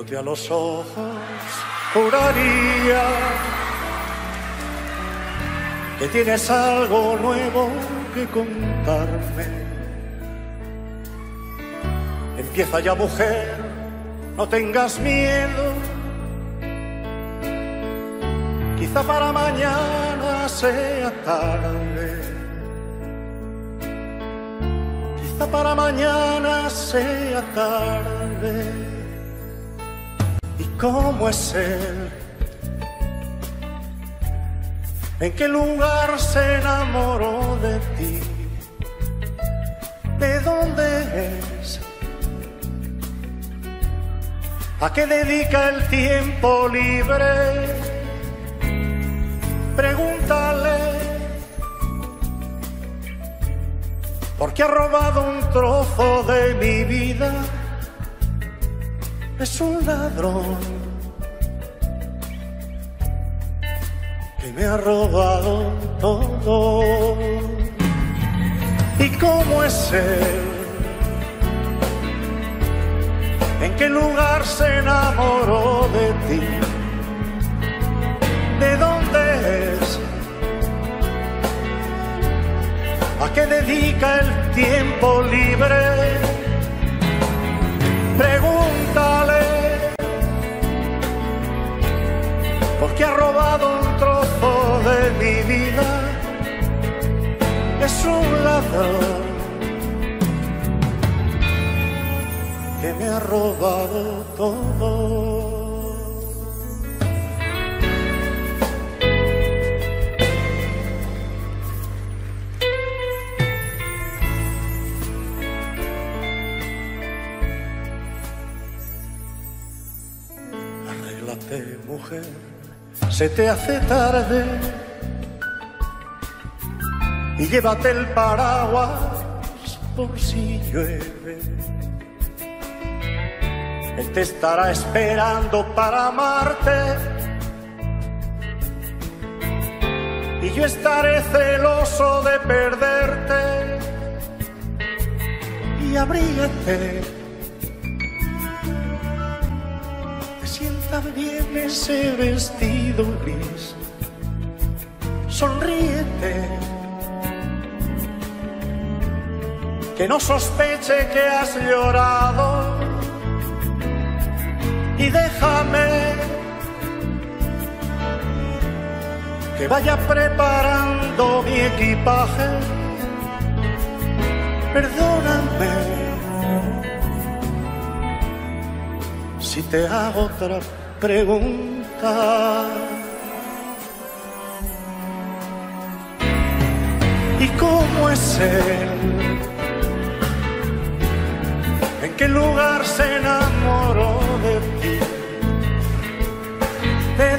Viéndote a los ojos, juraría que tienes algo nuevo que contarme. Empieza ya mujer, no tengas miedo. Quizá para mañana sea tarde. Quizá para mañana sea tarde. ¿Y cómo es él? ¿En qué lugar se enamoró de ti? ¿De dónde es? ¿A qué dedica el tiempo libre? Pregúntale. Porque ha robado un trozo de mi vida. Es un ladrón. Me ha robado todo. ¿Y cómo es él? ¿En qué lugar se enamoró de ti? ¿De dónde es? ¿A qué dedica el tiempo libre? Pregúntale. Porque ha robado Es un ladrón que me ha robado todo. Mujer, se te hace tarde y llévate el paraguas por si llueve. Él te estará esperando para amarte. Y yo estaré celoso de perderte. Y abrígate. Te sienta bien ese vestido gris. Sonríete. Que no sospeche que has llorado y déjame que vaya preparando mi equipaje. Perdóname si te hago otra pregunta. ¿Y cómo es él? ¿En qué lugar se enamoró de ti? ¿De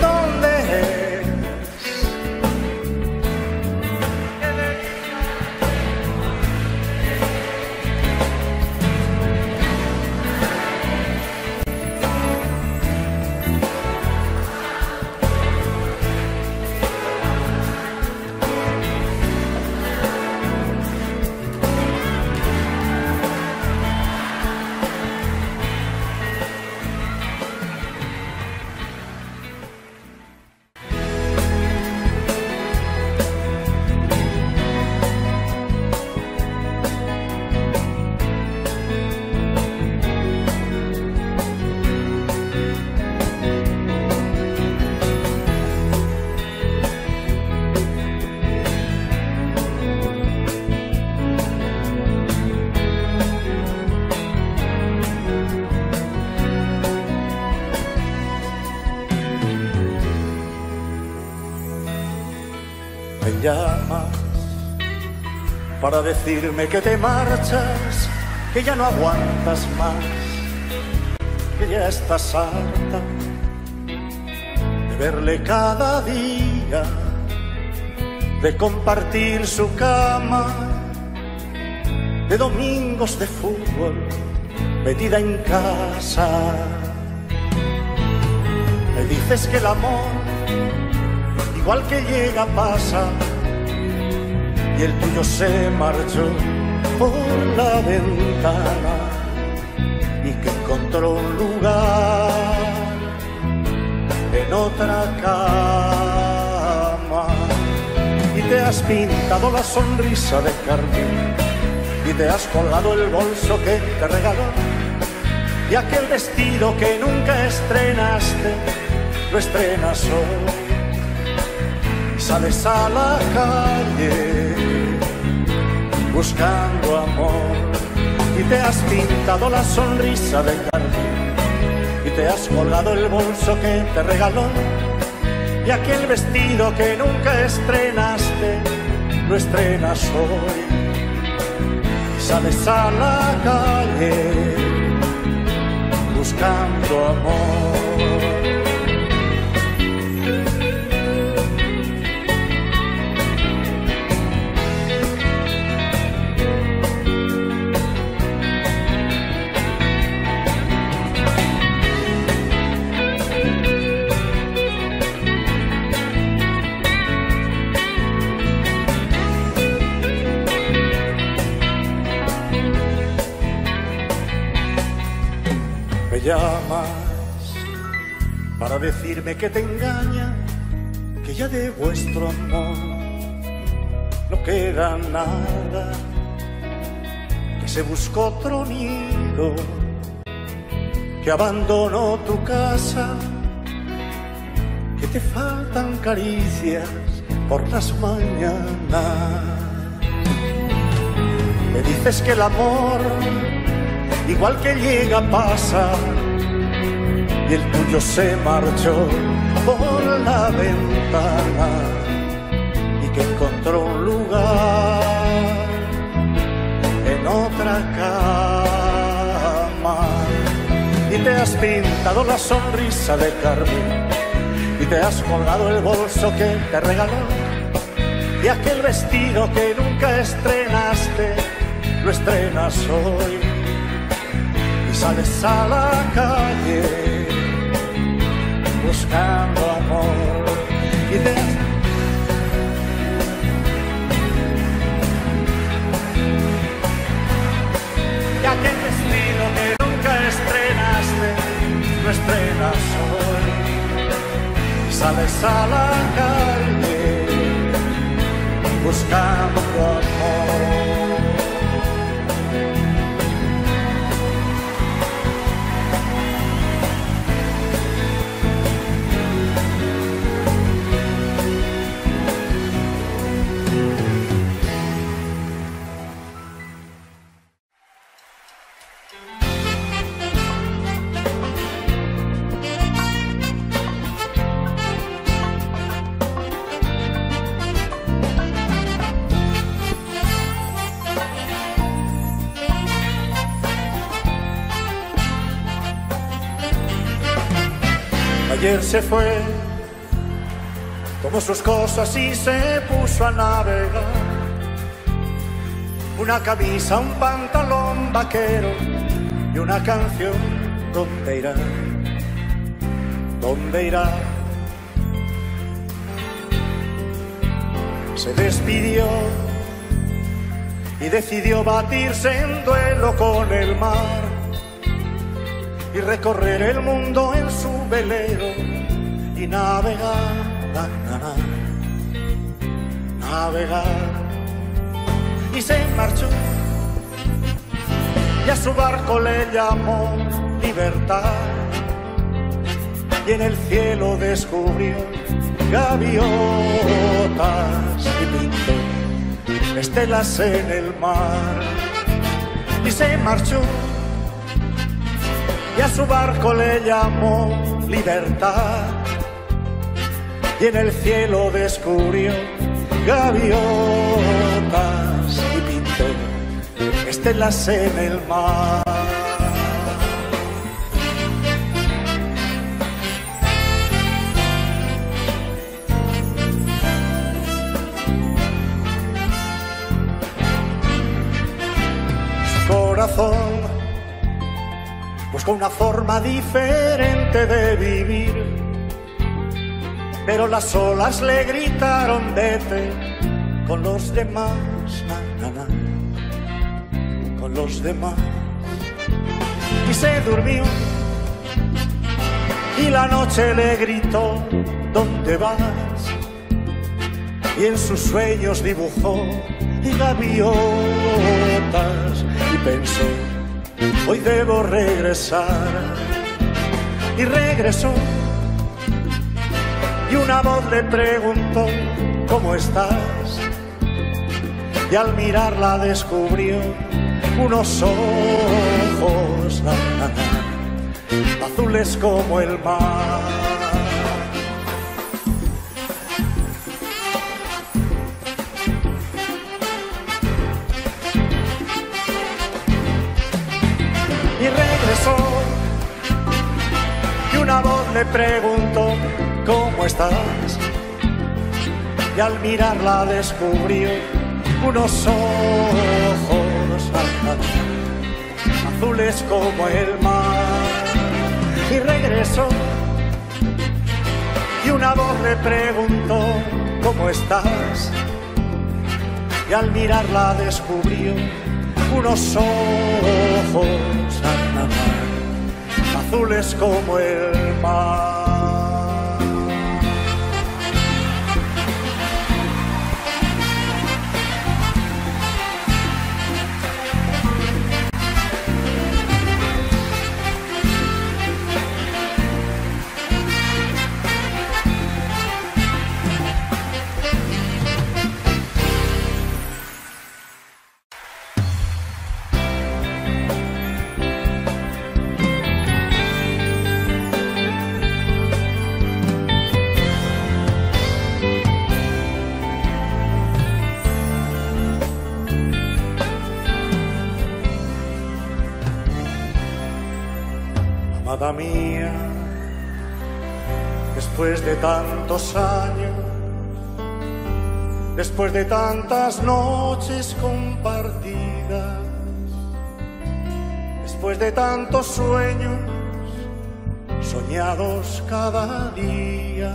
para decirme que te marchas, que ya no aguantas más, que ya estás harta de verle cada día, de compartir su cama, de domingos de fútbol, metida en casa. Me dices que el amor igual que llega pasa y el tuyo se marchó por la ventana y que encontró un lugar en otra cama. Y te has pintado la sonrisa de carmín y te has colgado el bolso que te regaló y aquel vestido que nunca estrenaste, lo estrenas hoy. Sales a la calle buscando amor y te has pintado la sonrisa de carmín y te has colgado el bolso que te regaló y aquel vestido que nunca estrenaste, lo estrenas hoy. Sales a la calle buscando amor. Llamas para decirme que te engaña, que ya de vuestro amor no queda nada, que se buscó otro nido, que abandonó tu casa, que te faltan caricias por las mañanas. Me dices que el amor igual que llega pasa y el tuyo se marchó por la ventana y que encontró un lugar en otra cama. Y te has pintado la sonrisa de carmín y te has colgado el bolso que te regaló. Y aquel vestido que nunca estrenaste lo estrenas hoy sales a la calle buscando amor y te y aquel vestido que nunca estrenaste lo estrenas hoy y sales a la calle buscando amor Ayer se fue, tomó sus cosas y se puso a navegar. Una camisa, un pantalón vaquero y una canción. ¿Dónde irá? ¿Dónde irá? Se despidió y decidió batirse en duelo con el mar y recorrer el mundo en su velero y navegar, navegar. Y se marchó. Y a su barco le llamó libertad. Y en el cielo descubrió gaviotas y pintó estelas en el mar. Y se marchó y a su barco le llamó libertad. Y en el cielo descubrió gaviotas y pintó estelas en el mar. Corazón buscó una forma diferente de vivir. Pero las olas le gritaron vete con los demás, na, con los demás. Y se durmió y la noche le gritó, ¿dónde vas? Y en sus sueños dibujó gaviotas y pensó, hoy debo regresar. Y regresó y una voz le preguntó, ¿cómo estás? Y al mirarla descubrió unos ojos azules como el mar. Le preguntó, ¿cómo estás? Y al mirarla descubrió unos ojos azules como el mar. Y regresó y una voz le preguntó, ¿cómo estás? Y al mirarla descubrió unos ojos azules como el mar. Mía, después de tantos años, después de tantas noches compartidas, después de tantos sueños soñados cada día,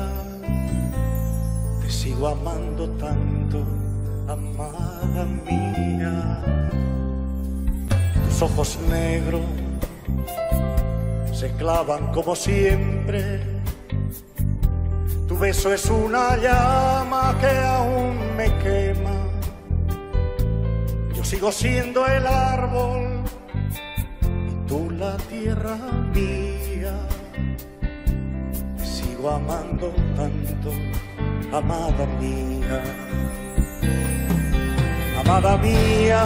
te sigo amando tanto, amada mía, tus ojos negros se clavan como siempre. Tu beso es una llama que aún me quema. Yo sigo siendo el árbol y tú la tierra mía. Te sigo amando tanto, amada mía. Amada mía,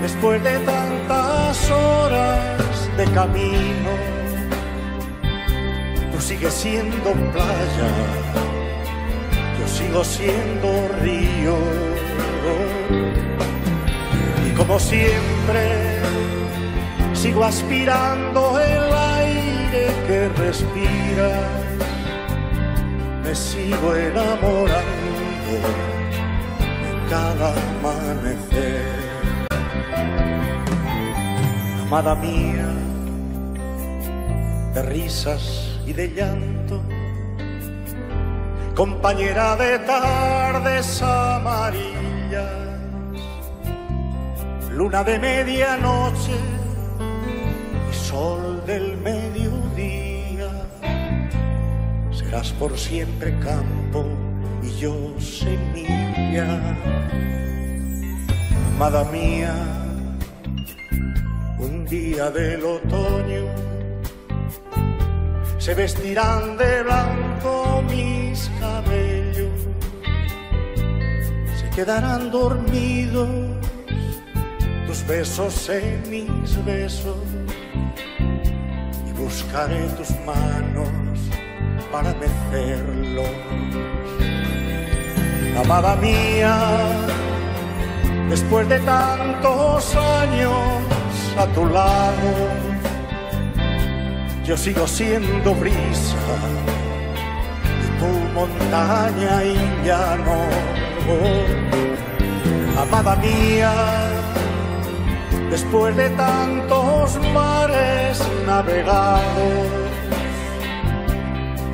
después de tantas horas de camino, tú sigues siendo playa, yo sigo siendo río. Y como siempre, sigo aspirando el aire que respira, me sigo enamorando cada amanecer. Amada mía, de risas y de llanto, compañera de tardes amarillas, luna de medianoche y sol del mediodía, serás por siempre campo y yo semilla, amada mía, día del otoño se vestirán de blanco mis cabellos, se quedarán dormidos tus besos en mis besos y buscaré tus manos para mecerlos. Amada mía, después de tantos años a tu lado, yo sigo siendo brisa y tu montaña y llano. Amada mía, después de tantos mares navegados,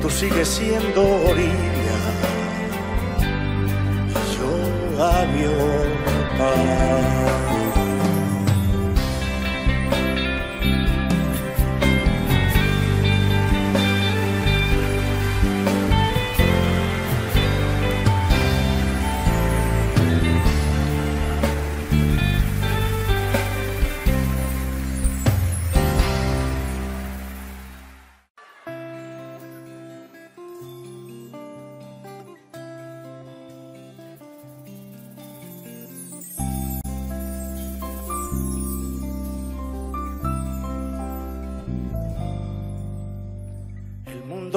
tú sigues siendo orilla y yo gaviota.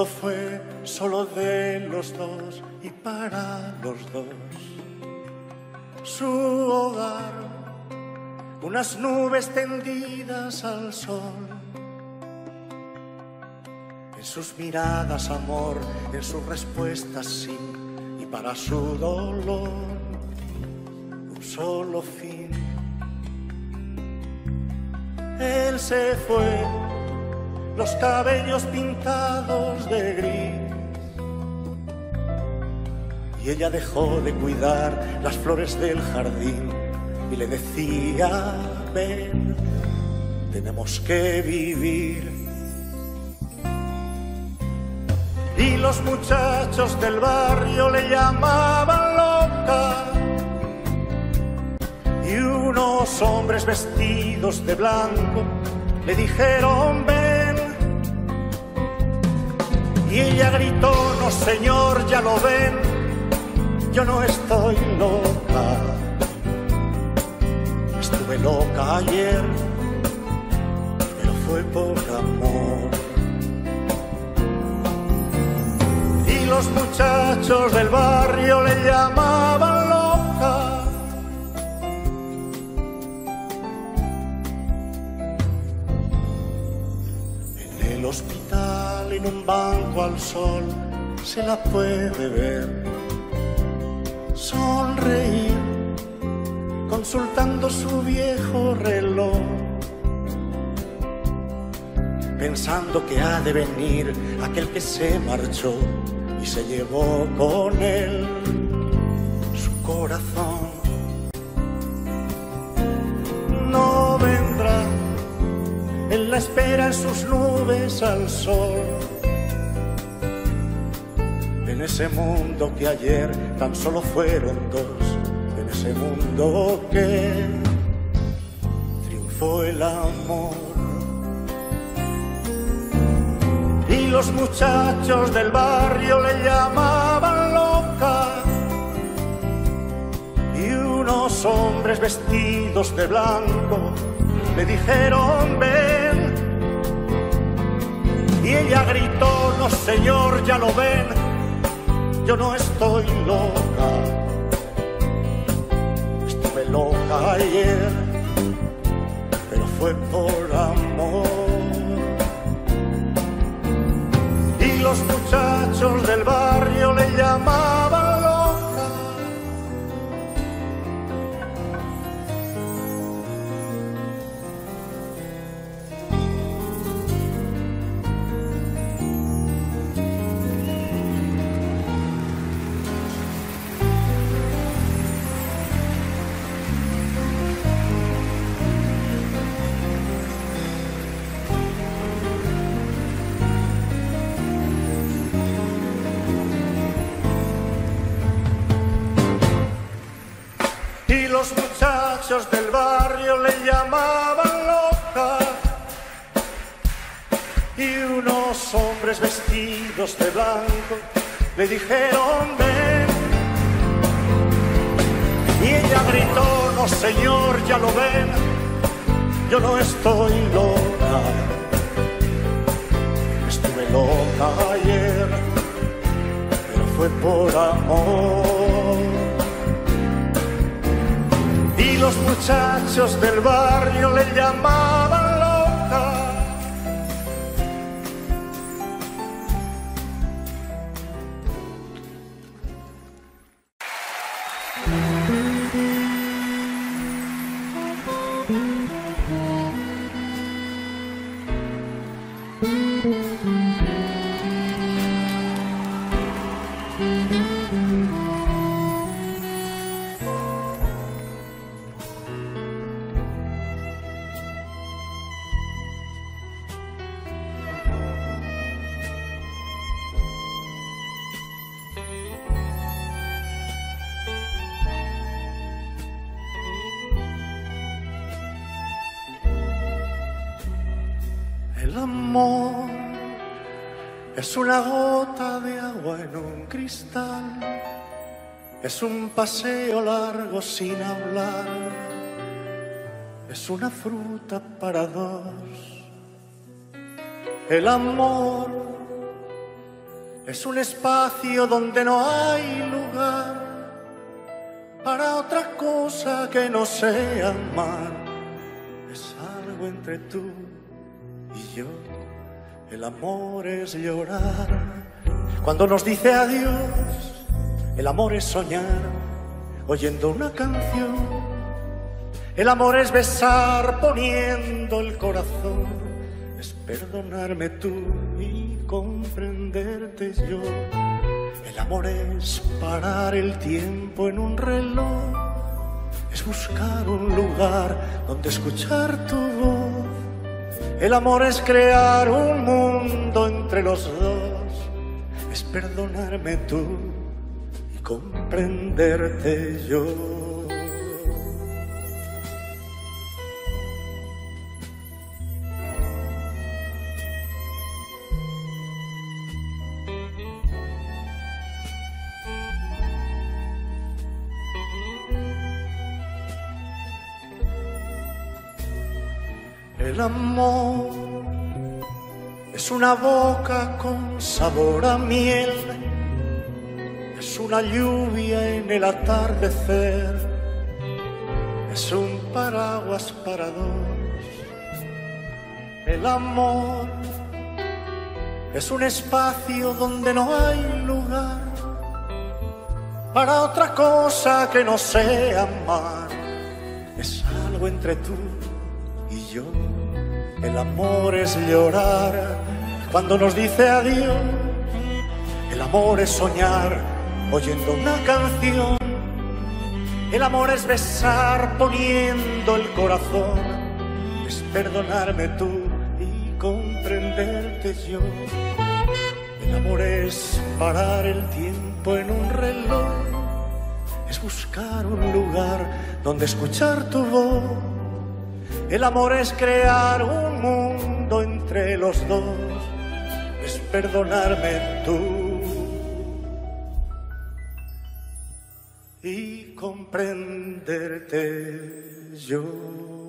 Fue solo de los dos y para los dos. Su hogar, unas nubes tendidas al sol. En sus miradas amor, en sus respuestas sí, y para su dolor un solo fin. Él se fue los cabellos pintados de gris. Y ella dejó de cuidar las flores del jardín y le decía, ven, tenemos que vivir. Y los muchachos del barrio le llamaban loca. Y unos hombres vestidos de blanco le dijeron, ven ella gritó, no señor, ya lo ven, yo no estoy loca. Estuve loca ayer, pero fue por amor. Y los muchachos del barrio le llamaban en un banco al sol se la puede ver sonreír consultando su viejo reloj pensando que ha de venir aquel que se marchó y se llevó con él su corazón no vendrá él la espera en sus nubes al sol. Ese mundo que ayer tan solo fueron dos, en ese mundo que triunfó el amor. Y los muchachos del barrio le llamaban loca. Y unos hombres vestidos de blanco le dijeron ven. Y ella gritó, no señor, ya lo ven, yo no estoy loca. Estuve loca ayer, pero fue por amor. Y los muchachos del barrio le llamaban del barrio le llamaban loca. Y unos hombres vestidos de blanco le dijeron ven y ella gritó no señor ya lo ven. Yo no estoy loca. Estuve loca ayer pero fue por amor los muchachos del barrio le llamaban Es una gota de agua en un cristal. Es un paseo largo sin hablar. Es una fruta para dos. El amor es un espacio donde no hay lugar para otra cosa que no sea amar. Es algo entre tú y yo. El amor es llorar. Cuando nos dice adiós, el amor es soñar oyendo una canción. El amor es besar poniendo el corazón. Es perdonarme tú y comprenderte yo. El amor es parar el tiempo en un reloj. Es buscar un lugar donde escuchar tu voz. El amor es crear un mundo entre los dos. Es perdonarme tú y comprenderte yo. Amor es una boca con sabor a miel, es una lluvia en el atardecer, es un paraguas para dos. El amor es un espacio donde no hay lugar para otra cosa que no sea amar, es algo entre tú. El amor es llorar cuando nos dice adiós. El amor es soñar oyendo una canción. El amor es besar poniendo el corazón. Es perdonarme tú y comprenderte yo. El amor es parar el tiempo en un reloj. Es buscar un lugar donde escuchar tu voz el amor es crear un mundo entre los dos, es perdonarme tú y comprenderte yo.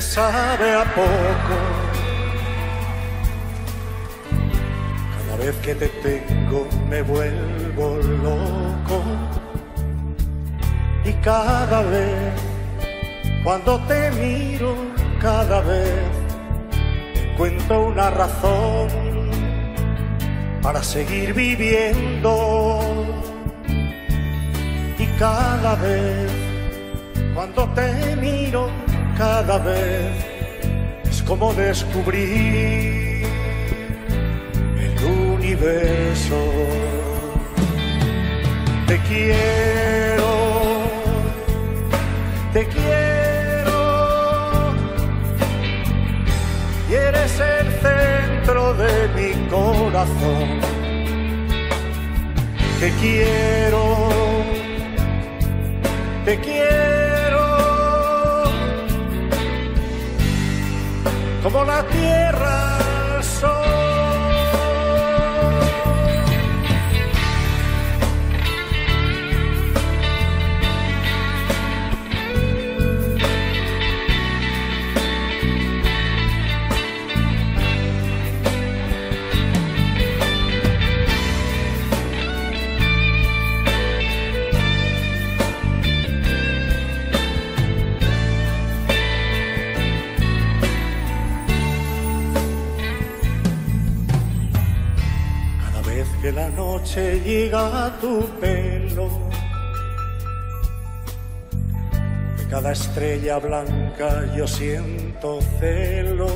Sabe a poco. Cada vez que te tengo me vuelvo loco. Y cada vez, cuando te miro, cada vez encuentro una razón para seguir viviendo. Y cada vez cuando te miro cada vez es como descubrir el universo. Te quiero, te quiero, y eres el centro de mi corazón. Te quiero como la tierra noche llega a tu pelo. De cada estrella blanca yo siento celo.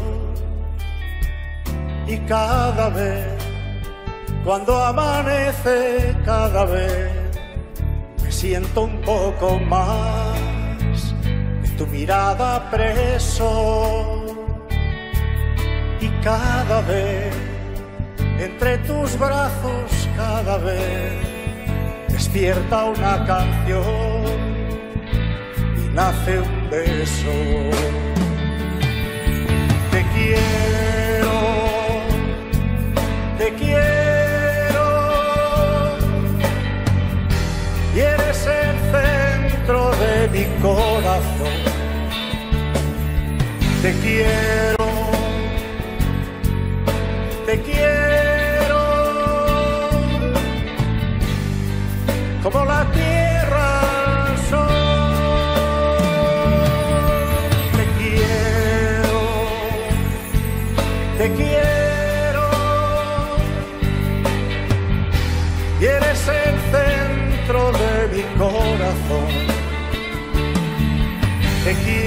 Y cada vez, cuando amanece, cada vez me siento un poco más de tu mirada preso. Y cada vez entre tus brazos cada vez despierta una canción y nace un beso. Te quiero, te quiero y eres el centro de mi corazón. Te quiero, te quiero. Te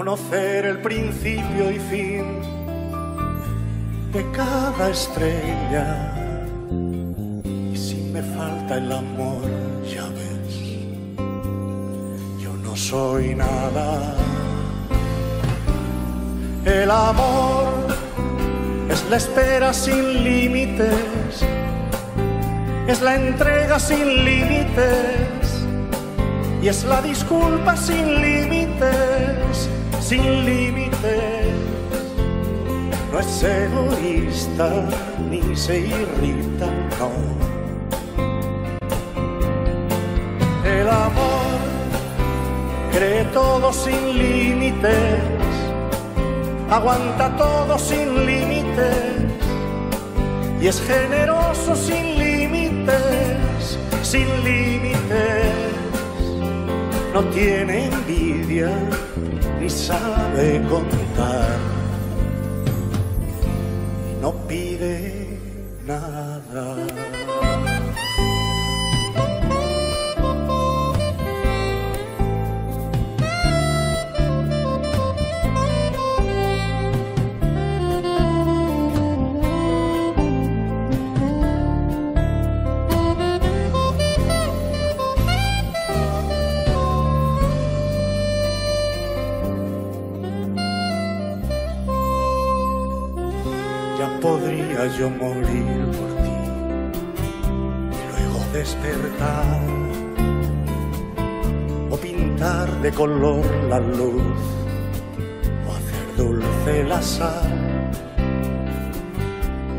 conocer el principio y fin de cada estrella y si me falta el amor, ya ves, yo no soy nada. El amor es la espera sin límites, es la entrega sin límites y es la disculpa sin límites, sin límites. No es egoísta ni se irrita, no. El amor cree todo sin límites aguanta todo sin límites y es generoso sin límites, sin límites. No tiene envidia ni sabe contar yo morir por ti. Y luego despertar o pintar de color la luz o hacer dulce la sal,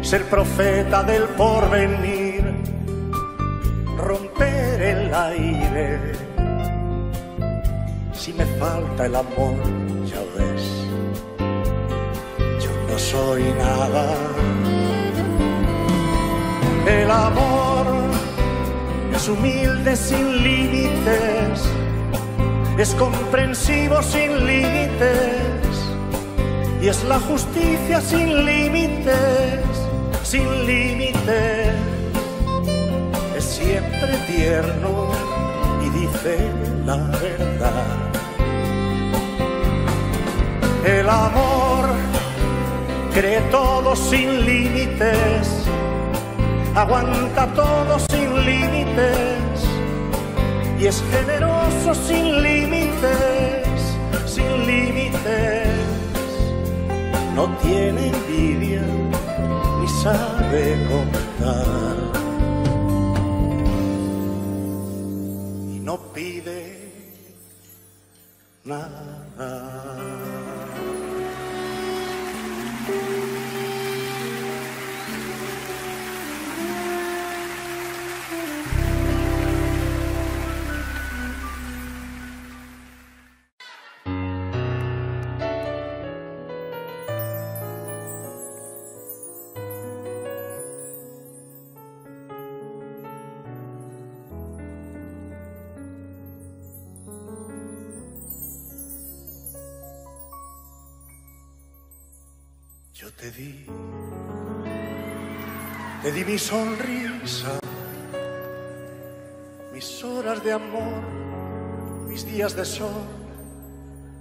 ser profeta del porvenir, romper el aire. Si me falta el amor, ya ves, yo no soy nada. El amor es humilde sin límites, es comprensivo sin límites y es la justicia sin límites, sin límites. Es siempre tierno y dice la verdad. El amor cree todo sin límites, aguanta todo sin límites y es generoso sin límites, sin límites. No tiene envidia ni sabe contar. Y no pide nada. Yo te di, te di mi sonrisa, mis horas de amor, mis días de sol,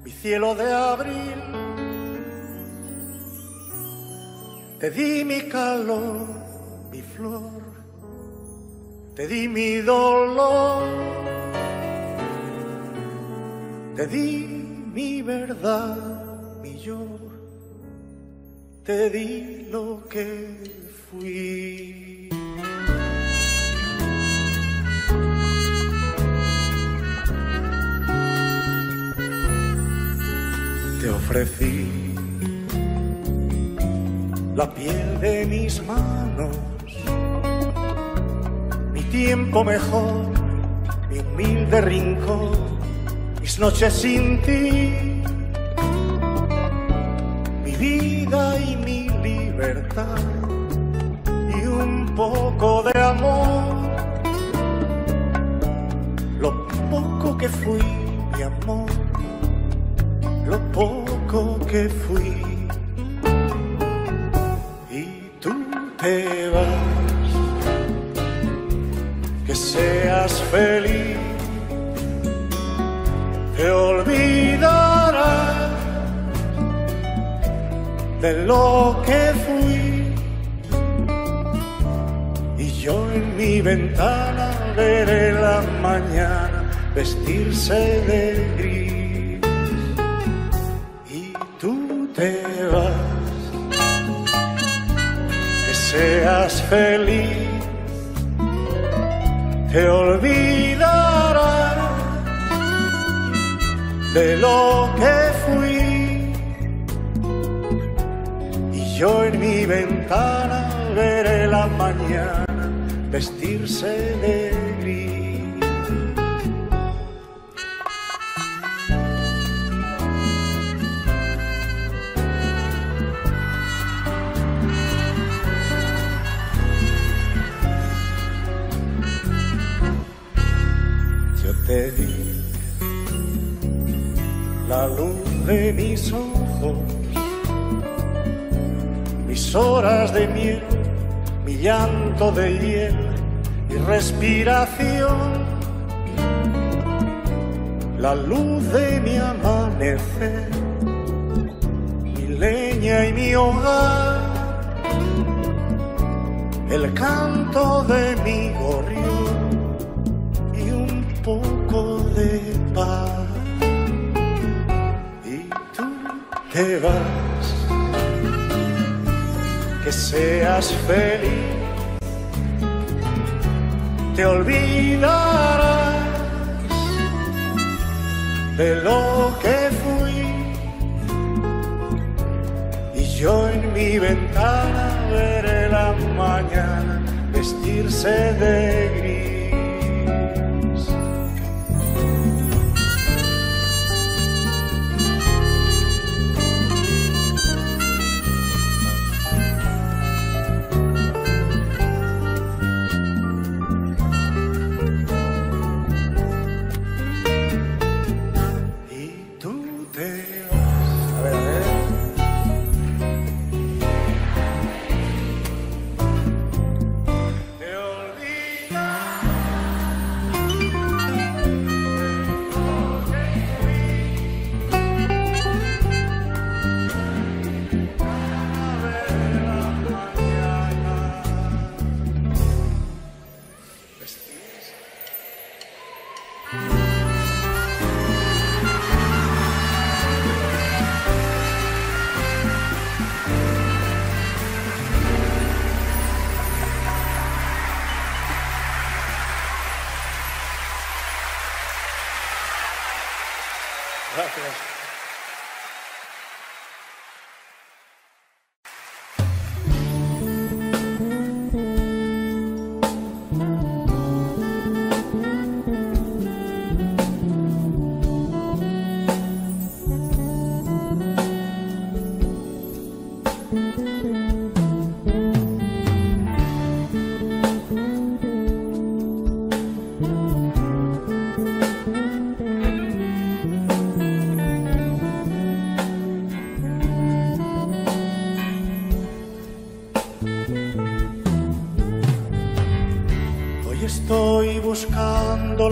mi cielo de abril. Te di mi calor, mi flor, te di mi dolor, te di mi verdad, te di lo que fui. Te ofrecí la piel de mis manos, mi tiempo mejor, mi humilde rincón, mis noches sin ti vida y mi libertad y un poco de amor. Lo poco que fui, mi amor, lo poco que fui. Y tú te vas, que seas feliz, de lo que fui. Y yo en mi ventana veré la mañana vestirse de gris. Y tú te vas, que seas feliz, te olvidarás de lo que yo en mi ventana veré la mañana vestirse de horas de miel, mi llanto de hiel y respiración, la luz de mi amanecer, mi leña y mi hogar, el canto de mi gorrión y un poco de paz. Y tú te vas que seas feliz, te olvidarás de lo que fui. Y yo en mi ventana veré la mañana vestirse de Diego!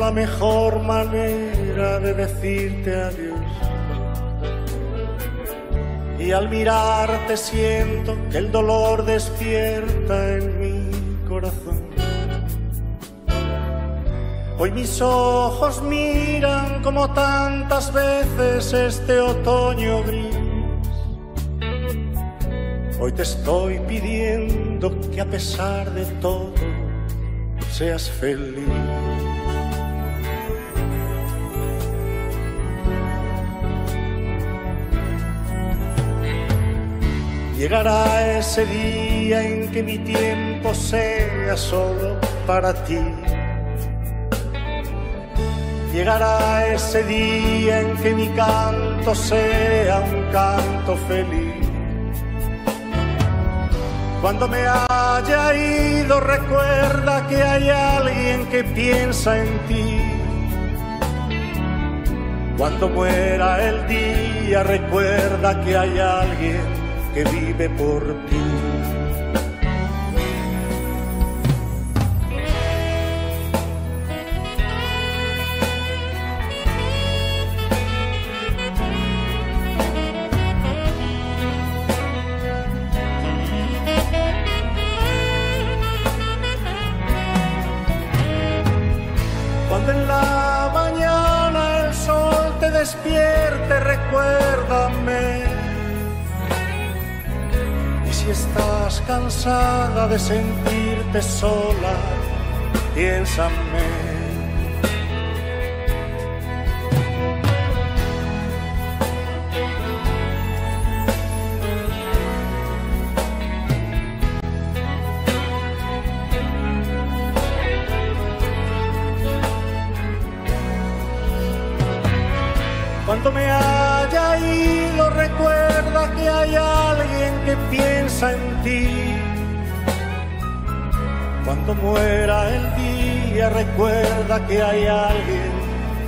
La mejor manera de decirte adiós. Y al mirarte siento que el dolor despierta en mi corazón. Hoy mis ojos miran como tantas veces este otoño gris. Hoy te estoy pidiendo que a pesar de todo seas feliz. Llegará ese día en que mi tiempo sea solo para ti. Llegará ese día en que mi canto sea un canto feliz. Cuando me haya ido recuerda que hay alguien que piensa en ti. Cuando muera el día recuerda que hay alguien que vive por ti. De sentirte sola, piénsame. Cuando muera el día recuerda que hay alguien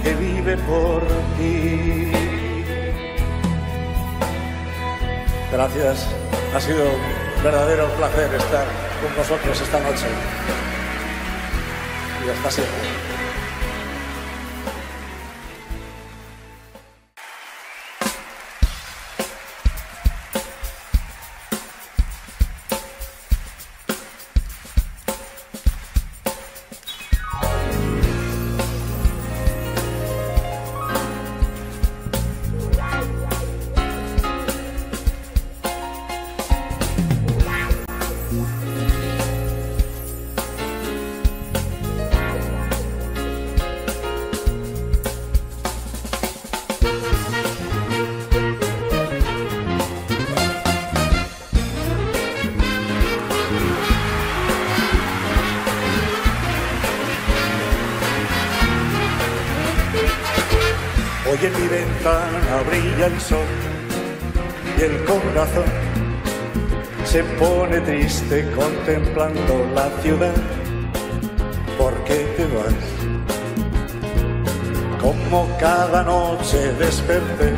que vive por ti. Gracias, ha sido un verdadero placer estar con vosotros esta noche. Y hasta siempre. El sol y el corazón se pone triste contemplando la ciudad. ¿Por qué te vas? Como cada noche desperté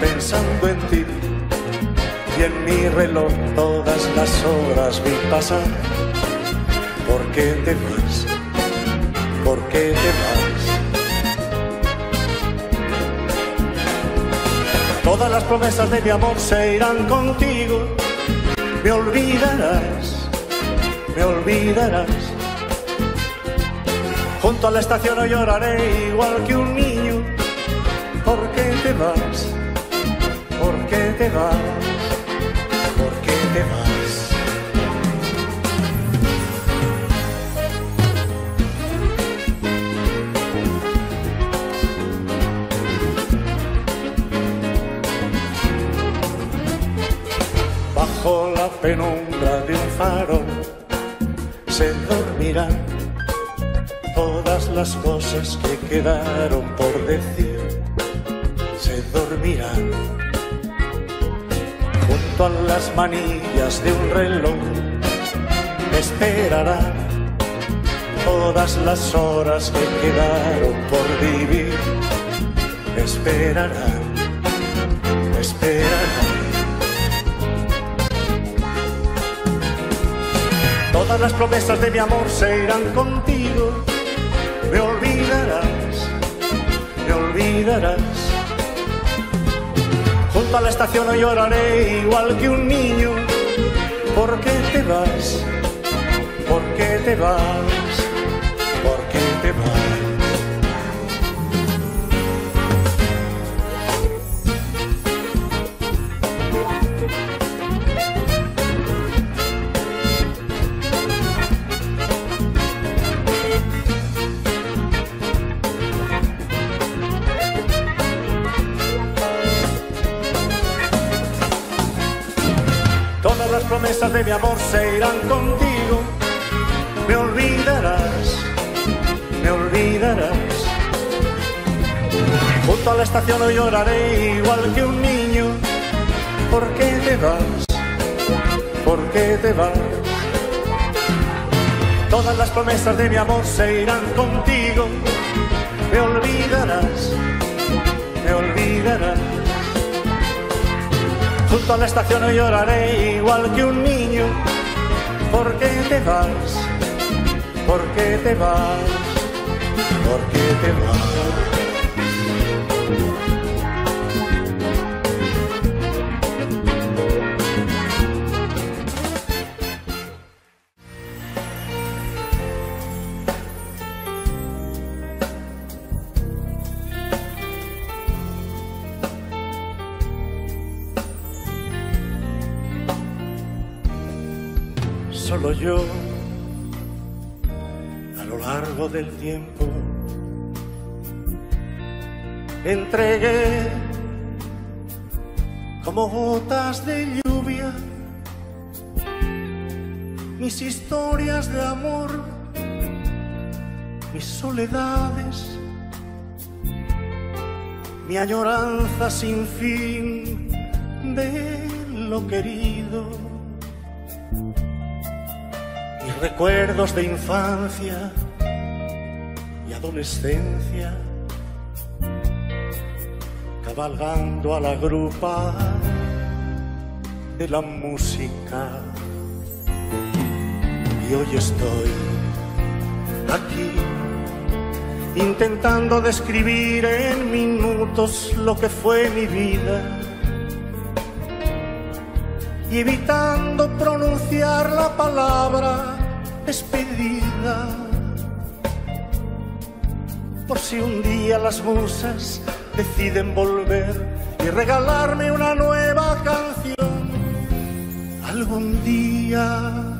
pensando en ti y en mi reloj todas las horas vi pasar. ¿Por qué te vas? ¿Por qué te vas? Todas las promesas de mi amor se irán contigo. Me olvidarás, me olvidarás. Junto a la estación hoy lloraré igual que un niño. ¿Por qué te vas? ¿Por qué te vas? Penumbra de un faro se dormirán todas las cosas que quedaron por decir, se dormirán junto a las manillas de un reloj, esperarán todas las horas que quedaron por vivir, esperarán, esperarán. Las promesas de mi amor se irán contigo, me olvidarás, me olvidarás. Junto a la estación hoy lloraré igual que un niño, ¿por qué te vas? ¿Por qué te vas? De mi amor se irán contigo. Me olvidarás, me olvidarás. Junto a la estación hoy lloraré igual que un niño. ¿Por qué te vas? ¿Por qué te vas? Todas las promesas de mi amor se irán contigo. Me olvidarás, me olvidarás. Junto a la estación hoy lloraré igual que un niño. ¿Por qué te vas? ¿Por qué te vas? ¿Por qué te vas? Entregué como gotas de lluvia mis historias de amor, mis soledades, mi añoranza sin fin de lo querido mis recuerdos de infancia y adolescencia, cabalgando a la grupa de la música. Y hoy estoy aquí intentando describir en minutos lo que fue mi vida y evitando pronunciar la palabra despedida. Por si un día las musas deciden volver y regalarme una nueva canción, algún día.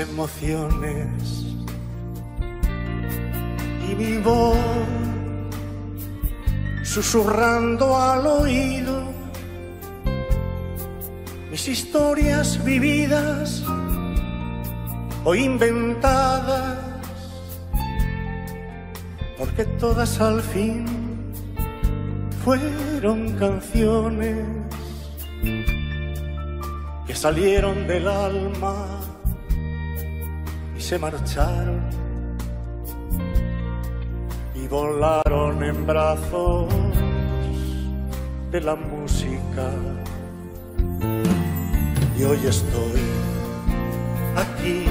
Emociones. Y mi voz susurrando al oído mis historias vividas o inventadas, porque todas al fin fueron canciones que salieron del alma se marcharon y volaron en brazos de la música. Y hoy estoy aquí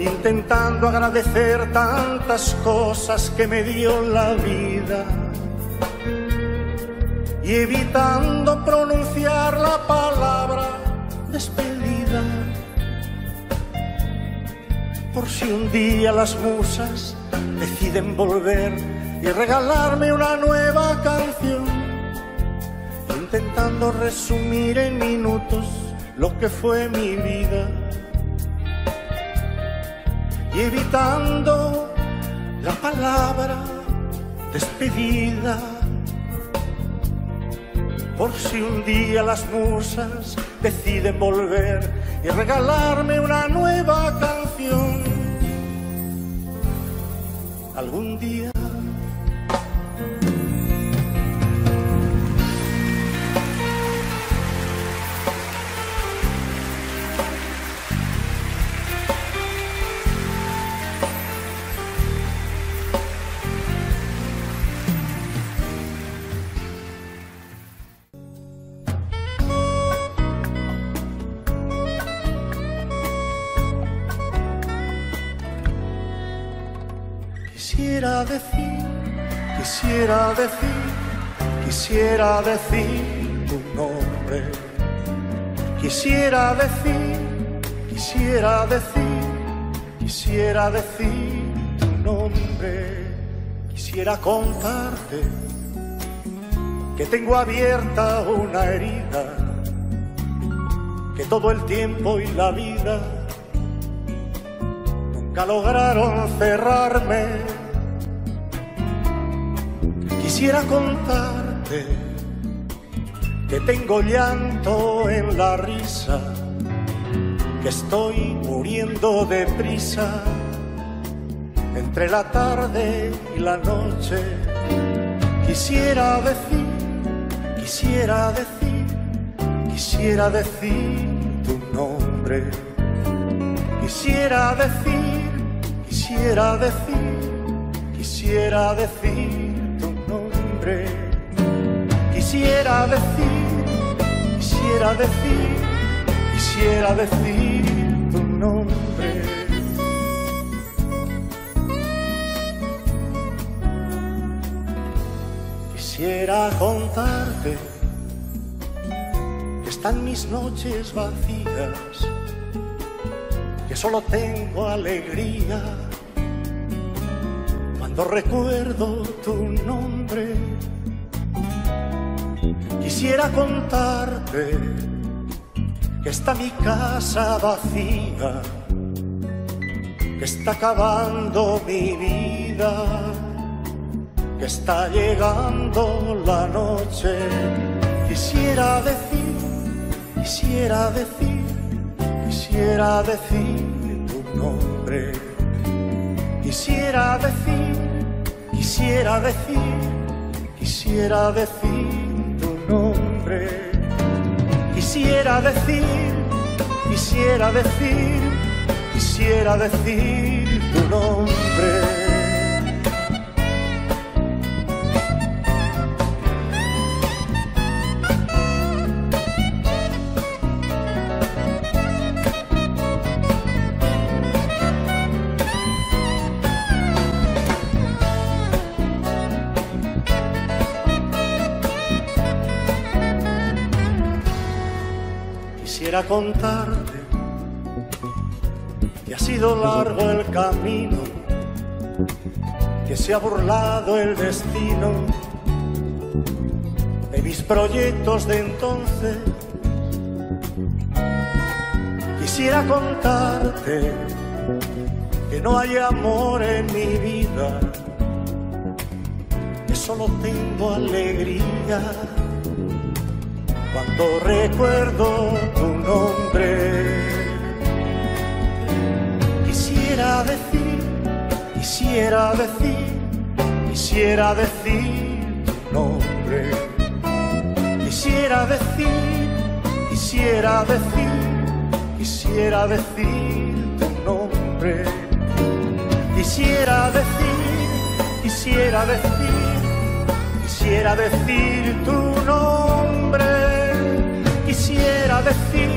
intentando agradecer tantas cosas que me dio la vida y evitando pronunciar la palabra despedida. Por si un día las musas deciden volver y regalarme una nueva canción, intentando resumir en minutos lo que fue mi vida y evitando la palabra despedida. Por si un día las musas deciden volver y regalarme una nueva canción. Algún día quisiera decir, quisiera decir tu nombre. Quisiera decir, quisiera decir, quisiera decir tu nombre. Quisiera contarte que tengo abierta una herida, que todo el tiempo y la vida nunca lograron cerrarme Quisiera contarte que tengo llanto en la risa, que estoy muriendo de prisa entre la tarde y la noche. Quisiera decir, quisiera decir, quisiera decir tu nombre. Quisiera decir, quisiera decir, quisiera decir Quisiera decir, quisiera decir, quisiera decir tu nombre. Quisiera contarte que están mis noches vacías, que solo tengo alegría cuando recuerdo tu nombre Quisiera contarte que está mi casa vacía, que está acabando mi vida, que está llegando la noche. Quisiera decir, quisiera decir, quisiera decir tu nombre. Quisiera decir, quisiera decir, quisiera decir Quisiera decir, quisiera decir, quisiera decir tu nombre. Contarte que ha sido largo el camino, que se ha burlado el destino de mis proyectos de entonces. Quisiera contarte que no hay amor en mi vida, que solo tengo alegría cuando recuerdo tu nombre. Quisiera decir, quisiera decir, quisiera decir tu nombre. Quisiera decir, quisiera decir, quisiera decir tu nombre. Quisiera decir, quisiera decir, quisiera decir tu nombre quisiera decir,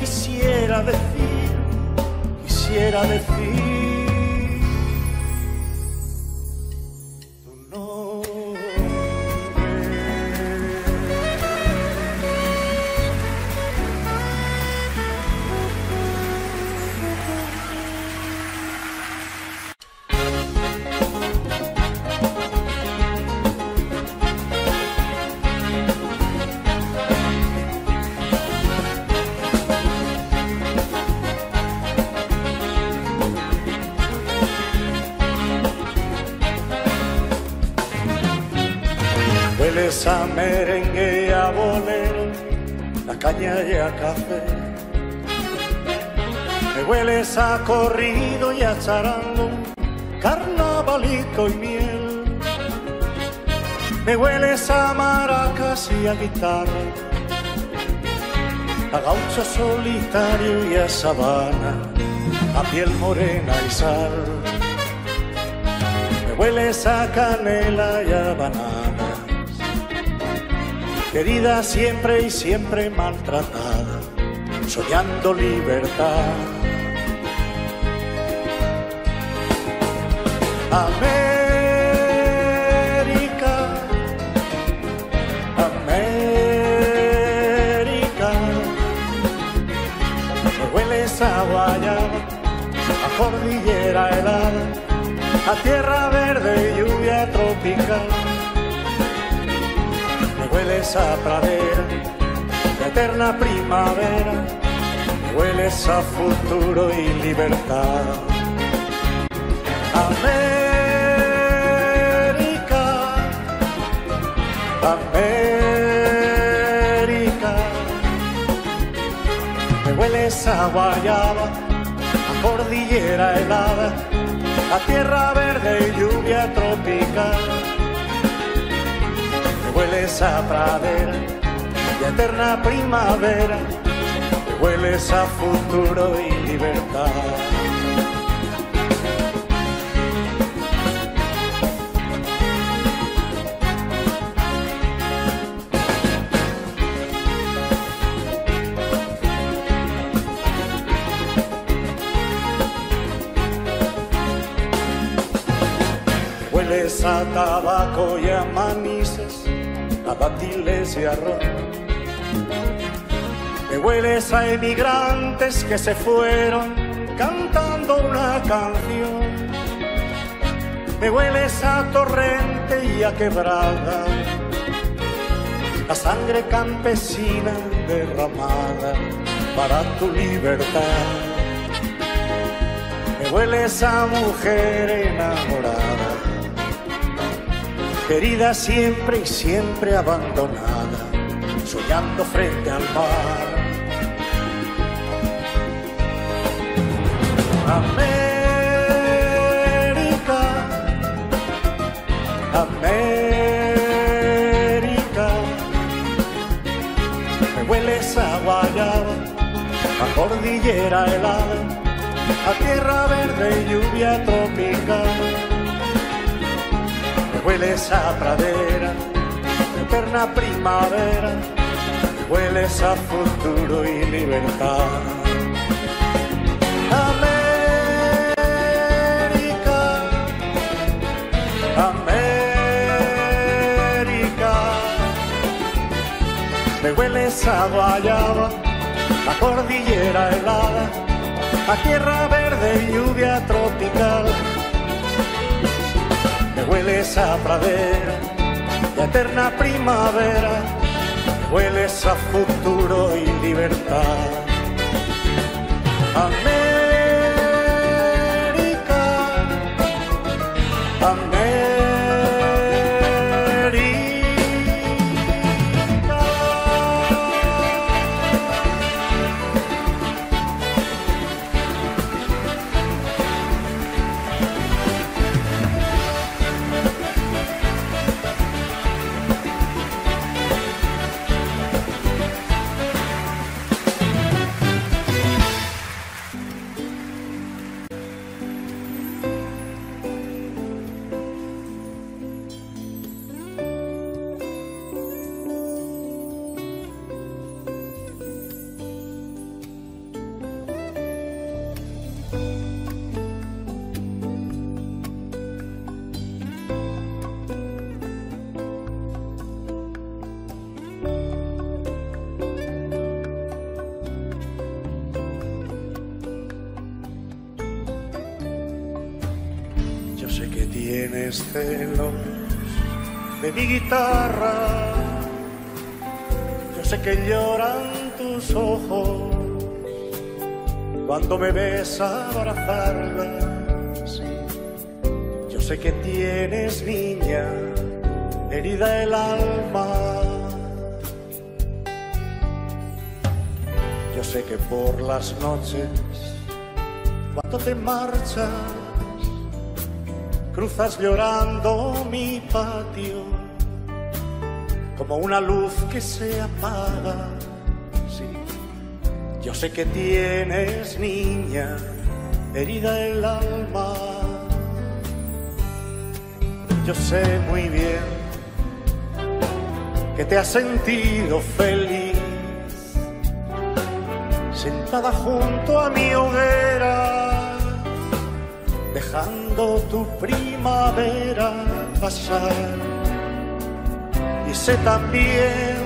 quisiera decir, quisiera decir. Café. Me hueles a corrido y a charango, carnavalito y miel. Me hueles a maracas y a guitarra, a gaucho solitario y a sabana, a piel morena y sal. Me hueles a canela y a bananas, querida siempre y siempre maltratada, soñando libertad. América, América, me hueles a guayaba, a cordillera helada, a tierra verde y lluvia tropical. Me hueles a pradera, de eterna primavera, hueles a futuro y libertad. América, América, me hueles a guayaba, a cordillera helada, a tierra verde y lluvia tropical. Hueles a pradera y eterna primavera, me hueles a futuro y libertad. Hueles a tabaco y a manises, a y a ron. Me hueles a emigrantes que se fueron cantando una canción. Me hueles a torrente y a quebrada, a sangre campesina derramada para tu libertad. Me hueles a mujer enamorada, querida siempre y siempre abandonada, soñando frente al mar. América, América, me hueles a guayaba, a cordillera helada a tierra verde y lluvia tropical. Me hueles a pradera, eterna primavera, me hueles a futuro y libertad. América, América, me hueles a guayaba, a cordillera helada a tierra verde y lluvia tropical. Me hueles a pradera a eterna primavera, me hueles a futuro y libertad. América, celos de mi guitarra. Yo sé que lloran tus ojos cuando me ves abrazarlas. Yo sé que tienes niña herida el alma. Yo sé que por las noches, cuando te marchas, cruzas llorando mi patio, como una luz que se apaga. Sí, yo sé que tienes, niña, herida el alma. Yo sé muy bien que te has sentido feliz sentada junto a mi hoguera, dejando tu primavera pasar. Y sé también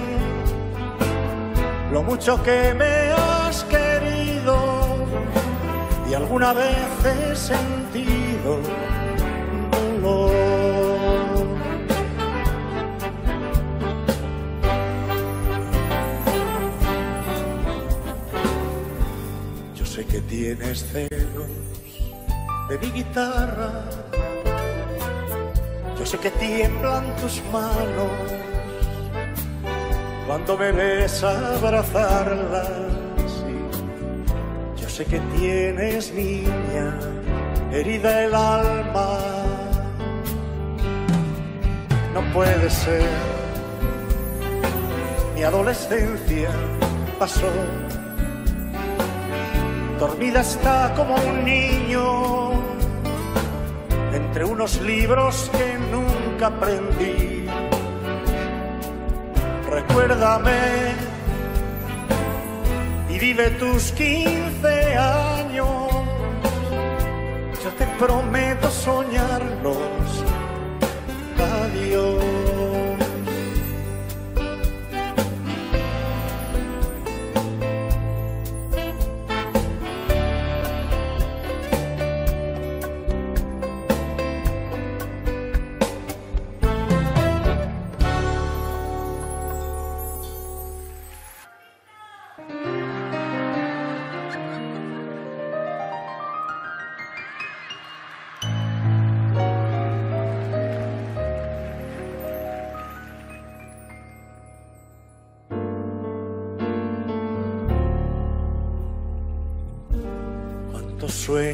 lo mucho que me has querido y alguna vez he sentido dolor. Yo sé que tienes celos de mi guitarra. Sé que tiemblan tus manos cuando me ves abrazarlas. Yo sé que tienes, niña, herida el alma. No puede ser, mi adolescencia pasó. Dormida está como un niño entre unos libros que nunca aprendí. Recuérdame y vive tus 15 años. Yo te prometo soñarlos. Adiós.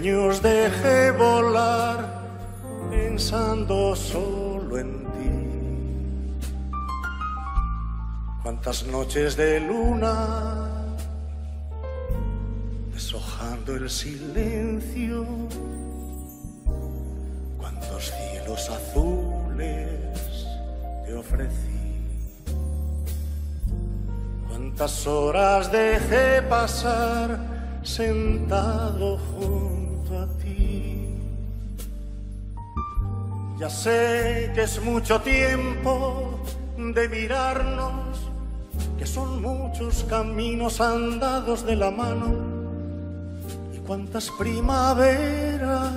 Sueños dejé volar pensando solo en ti. Cuántas noches de luna deshojando el silencio. Cuántos cielos azules te ofrecí. Cuántas horas dejé pasar sentado junto ti. Ya sé que es mucho tiempo de mirarnos, que son muchos caminos andados de la mano y cuántas primaveras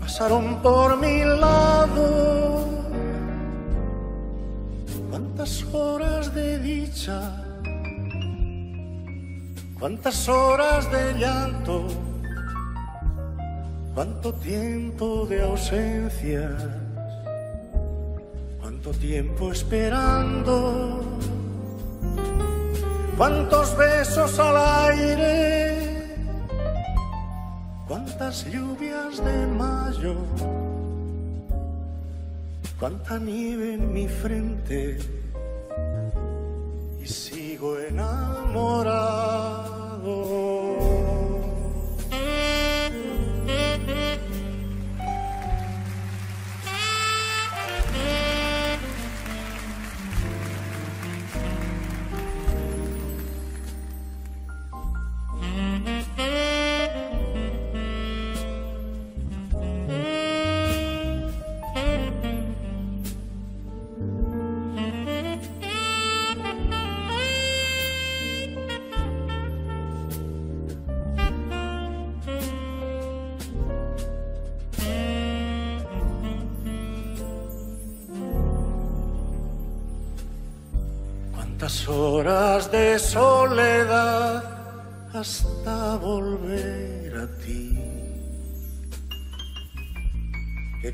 pasaron por mi lado. Cuántas horas de dicha cuántas horas de llanto, cuánto tiempo de ausencias, cuánto tiempo esperando, cuántos besos al aire, cuántas lluvias de mayo, cuánta nieve en mi frente y sigo enamorado.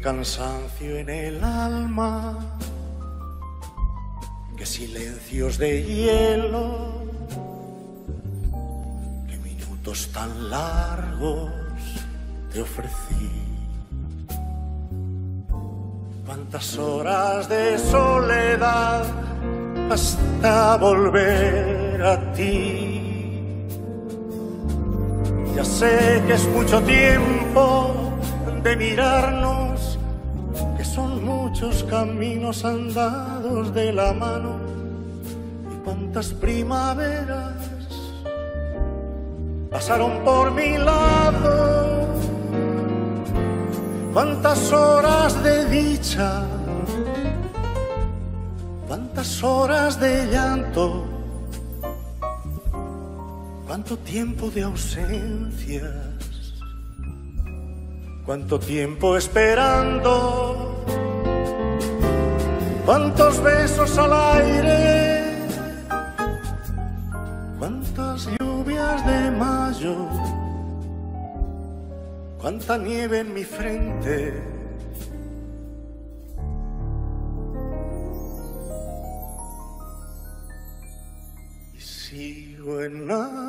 Cansancio en el alma, qué silencios de hielo, qué minutos tan largos te ofrecí. Cuántas horas de soledad hasta volver a ti. Ya sé que es mucho tiempo de mirarnos, que muchos caminos andados de la mano. Y cuántas primaveras pasaron por mi lado, cuántas horas de dicha, cuántas horas de llanto. Cuánto tiempo de ausencias, cuánto tiempo esperando, cuántos besos al aire, cuántas lluvias de mayo, cuánta nieve en mi frente. Y sigo enamorado.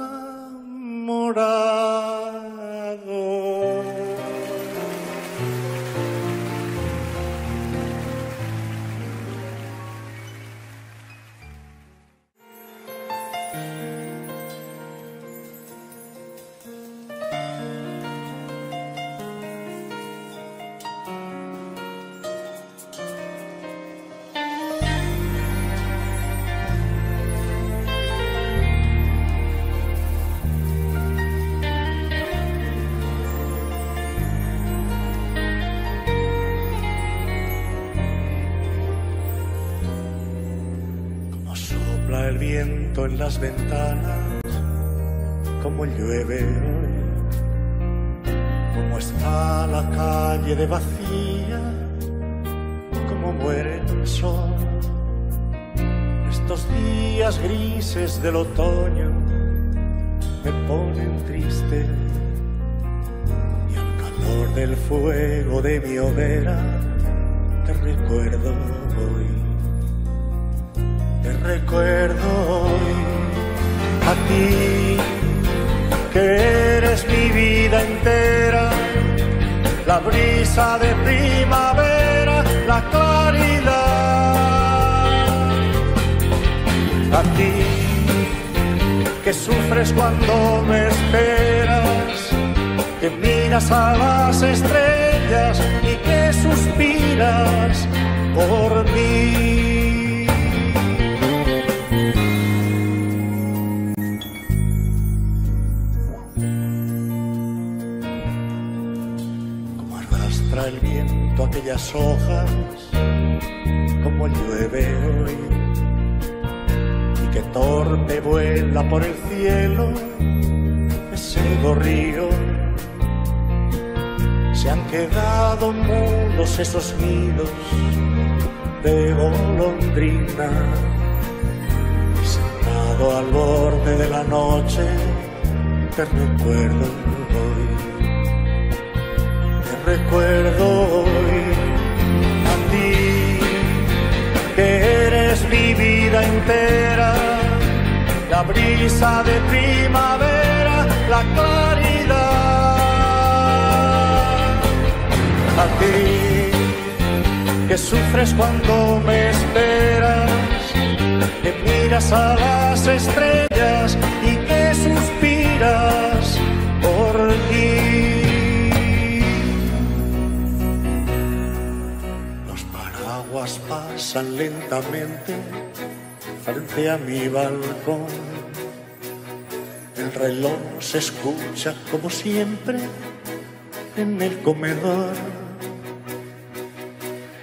En las ventanas, como llueve hoy, como está la calle de vacía, como muere el sol. Estos días grises del otoño me ponen triste y al calor del fuego de mi hoguera te recuerdo hoy recuerdo a ti que eres mi vida entera, la brisa de primavera, la claridad. A ti que sufres cuando me esperas, que miras a las estrellas y que suspiras por mí. El viento aquellas hojas, como llueve hoy, y que torpe vuela por el cielo ese río. Se han quedado mudos esos nidos de golondrina, sentado al borde de la noche, te recuerdo hoy recuerdo hoy a ti que eres mi vida entera, la brisa de primavera, la claridad. A ti que sufres cuando me esperas, que miras a las estrellas y que suspiras por ti. Pasan lentamente frente a mi balcón. El reloj se escucha como siempre en el comedor.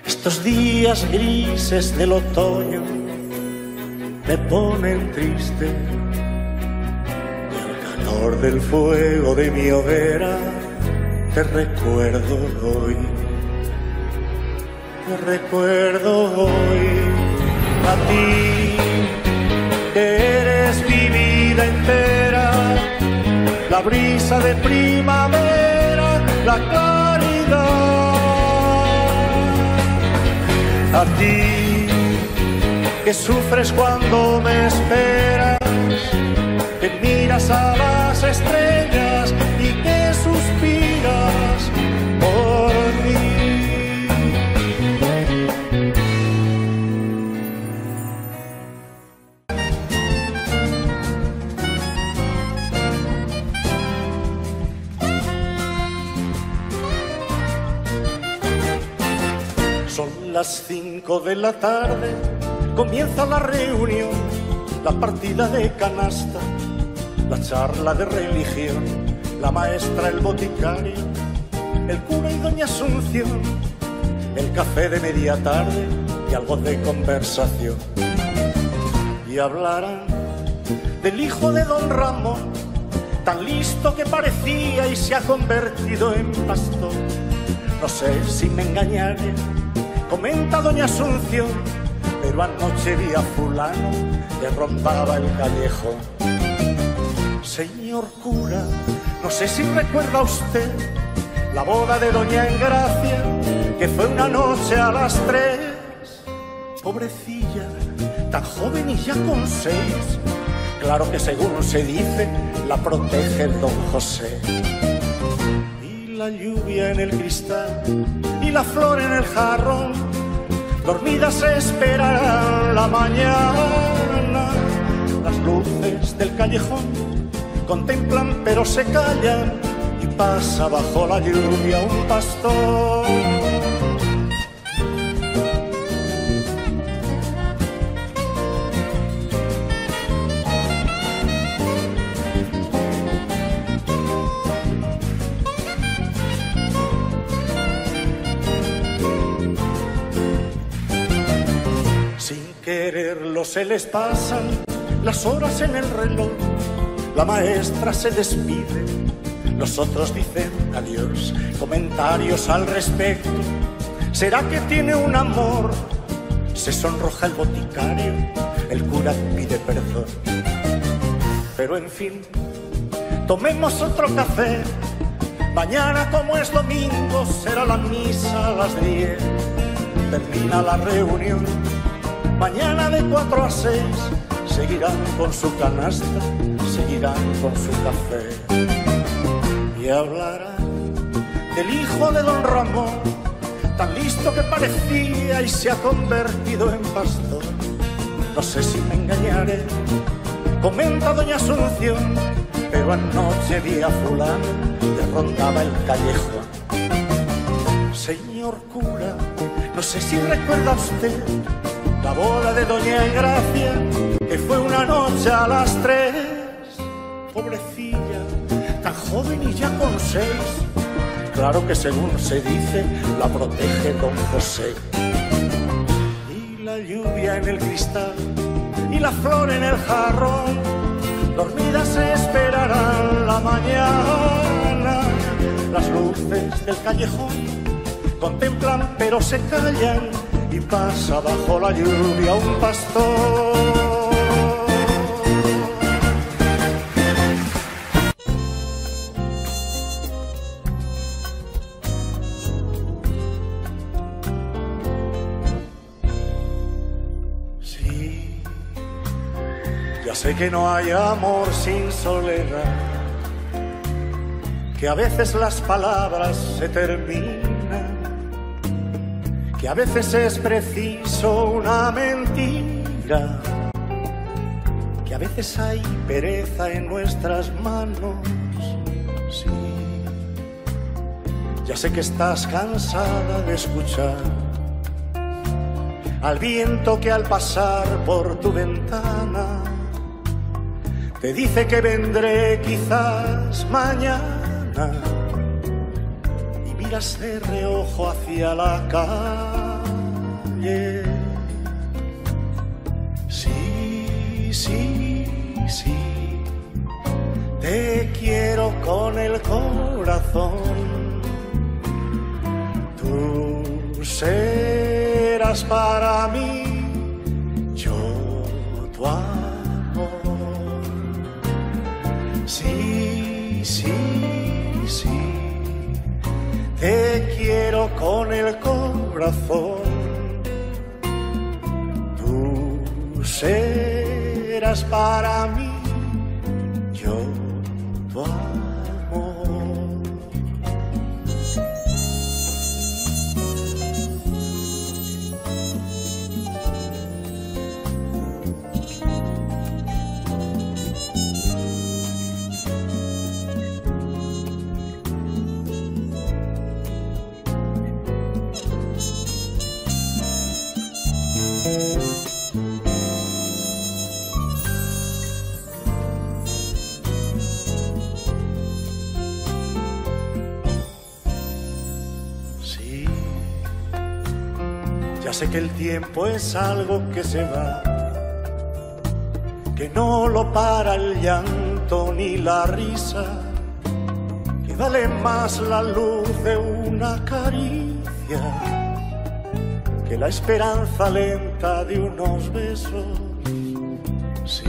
Estos días grises del otoño me ponen triste y al calor del fuego de mi hoguera te recuerdo hoy recuerdo hoy. A ti que eres mi vida entera, la brisa de primavera, la claridad. A ti que sufres cuando me esperas, que miras a las estrellas las cinco de la tarde, comienza la reunión, la partida de canasta, la charla de religión, la maestra, el boticario, el cura y doña Asunción, el café de media tarde y algo de conversación. Y hablarán del hijo de don Ramón, tan listo que parecía y se ha convertido en pastor. No sé si me engañaré, comenta doña Asunción, pero anoche vi a fulano que rondaba el callejón. Señor cura, no sé si recuerda usted la boda de doña Engracia, que fue una noche a las tres. Pobrecilla, tan joven y ya con seis. Claro que según se dice, la protege el don José. Y la lluvia en el cristal la flor en el jarrón, dormidas esperarán la mañana. Las luces del callejón contemplan pero se callan y pasa bajo la lluvia un pastor. Se les pasan las horas en el reloj. La maestra se despide, los otros dicen adiós. Comentarios al respecto. ¿Será que tiene un amor? Se sonroja el boticario, el cura pide perdón. Pero en fin, tomemos otro café. Mañana como es domingo será la misa a las 10. Termina la reunión. Mañana de 4 a 6 seguirán con su canasta, seguirán con su café. Y hablarán del hijo de don Ramón, tan listo que parecía y se ha convertido en pastor. No sé si me engañaré, comenta doña Asunción, pero anoche vi a fulano que rondaba el callejón. Señor cura, no sé si recuerda usted la boda de Doña Gracia, que fue una noche a las tres. Pobrecilla, tan joven y ya con seis. Claro que según se dice, la protege don José. Y la lluvia en el cristal y la flor en el jarrón, dormidas esperarán la mañana. Las luces del callejón contemplan pero se callan y pasa bajo la lluvia un pastor. Sí, ya sé que no hay amor sin soledad, que a veces las palabras se terminan que a veces es preciso una mentira, que a veces hay pereza en nuestras manos. Sí, ya sé que estás cansada de escuchar al viento que al pasar por tu ventana te dice que vendré quizás mañana miras de reojo hacia la calle. Sí, sí, sí, te quiero con el corazón. Tú serás para mí, yo tu amor. Sí, sí, sí te quiero con el corazón. Serás para mí, yo tu. Sé que el tiempo es algo que se va, que no lo para el llanto ni la risa, que vale más la luz de una caricia que la esperanza lenta de unos besos. Sí,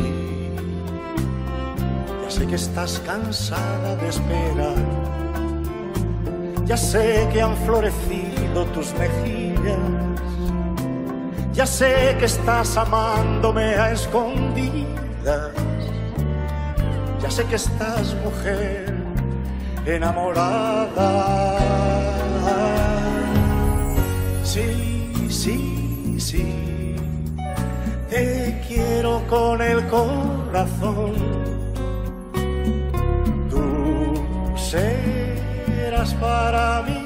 ya sé que estás cansada de esperar. Ya sé que han florecido tus mejillas. Ya sé que estás amándome a escondidas. Ya sé que estás mujer enamorada. Sí, sí, sí. Te quiero con el corazón. Tú serás para mí,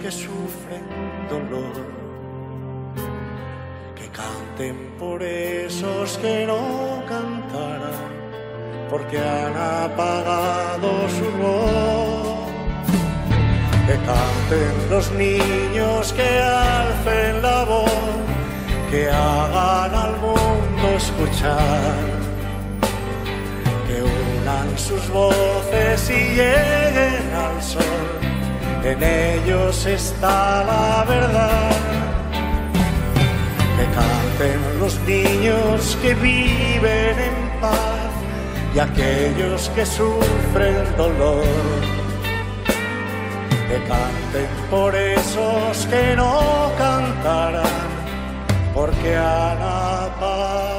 que sufren dolor que canten por esos que no cantarán, porque han apagado su voz. Que canten los niños, que alcen la voz, que hagan al mundo escuchar, que unan sus voces y lleguen al sol. En ellos está la verdad que canten los niños que viven en paz y aquellos que sufren dolor. Que canten por esos que no cantarán porque han apagado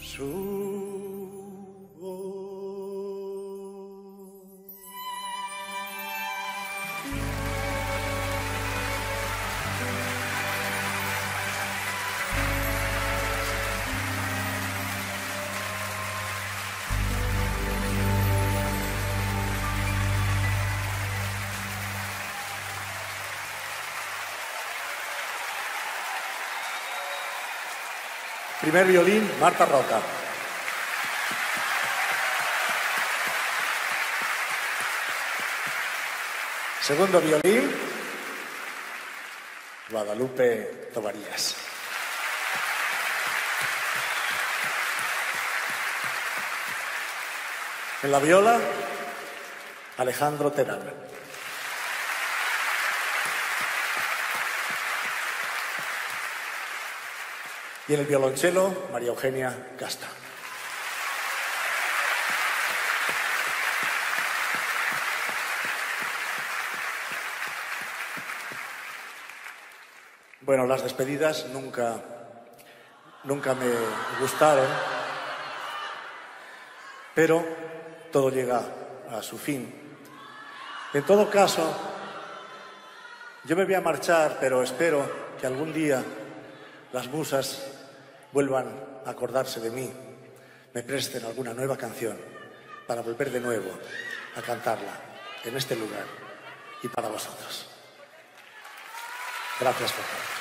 su Primer violín, Marta Roca. Segundo violín, Guadalupe Tobarías. En la viola, Alejandro Terán. Y en el violonchelo, María Eugenia Casta. Bueno, las despedidas nunca, nunca me gustaron, pero todo llega a su fin. En todo caso, yo me voy a marchar, pero espero que algún día las musas vuelvan a acordarse de mí, me presten alguna nueva canción para volver de nuevo a cantarla en este lugar y para vosotros. Gracias por todo.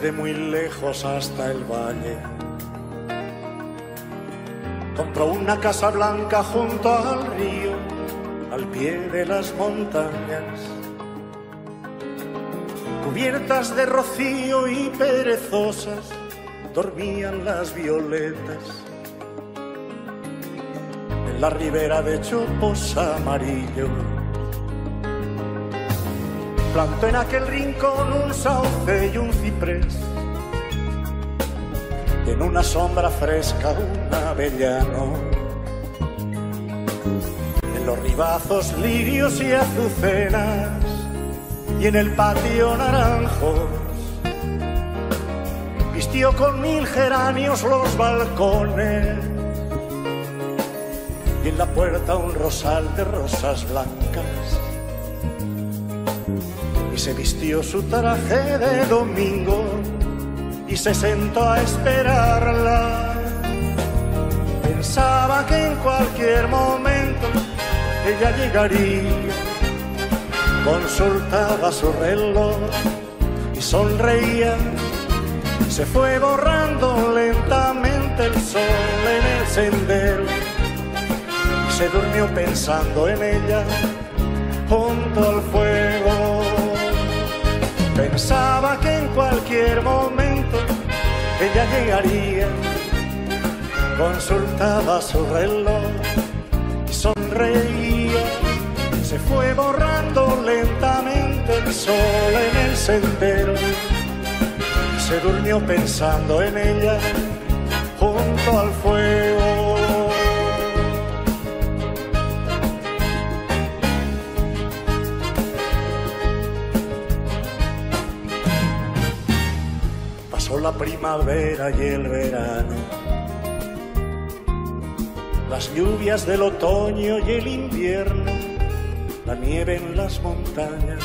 Desde muy lejos hasta el valle. Compró una casa blanca junto al río, al pie de las montañas. Cubiertas de rocío y perezosas, dormían las violetas. En la ribera de chopos amarillos plantó en aquel rincón un sauce y un ciprés. En una sombra fresca un avellano. En los ribazos lirios y azucenas. Y en el patio naranjos. Vistió con mil geranios los balcones. Y en la puerta un rosal de rosas blancas se vistió su traje de domingo y se sentó a esperarla. Pensaba que en cualquier momento ella llegaría, consultaba su reloj y sonreía. Se fue borrando lentamente el sol en el sendero se durmió pensando en ella junto al fuego. Pensaba que en cualquier momento ella llegaría, consultaba su reloj y sonreía. Se fue borrando lentamente el sol en el sendero. Se durmió pensando en ella junto al fuego. Primavera y el verano, las lluvias del otoño y el invierno, la nieve en las montañas.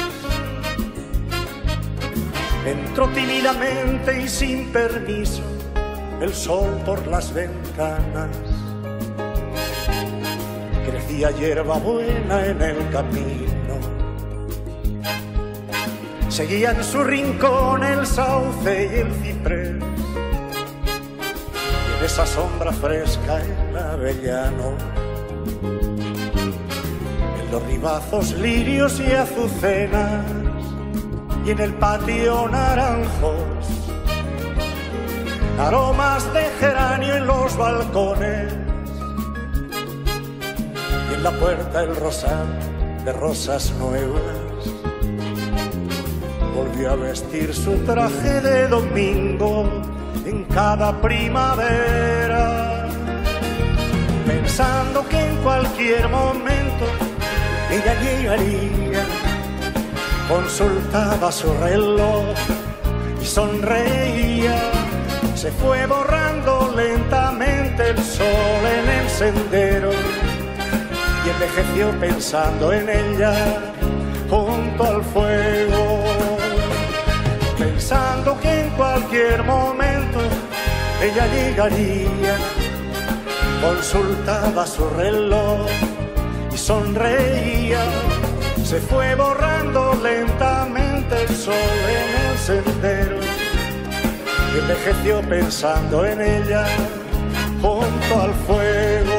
Entró tímidamente y sin permiso el sol por las ventanas. Crecía hierba buena en el camino Seguía en su rincón el sauce y el ciprés. Y en esa sombra fresca el avellano. En los ribazos lirios y azucenas. Y en el patio naranjos. Aromas de geranio en los balcones. Y en la puerta el rosal de rosas nuevas volvió a vestir su traje de domingo en cada primavera, pensando que en cualquier momento ella llegaría, consultaba su reloj y sonreía, se fue borrando lentamente el sol en el sendero y envejeció pensando en ella junto al fuego cualquier momento ella llegaría. Consultaba su reloj y sonreía. se fue borrando lentamente el sol en el sendero y envejeció pensando en ella junto al fuego.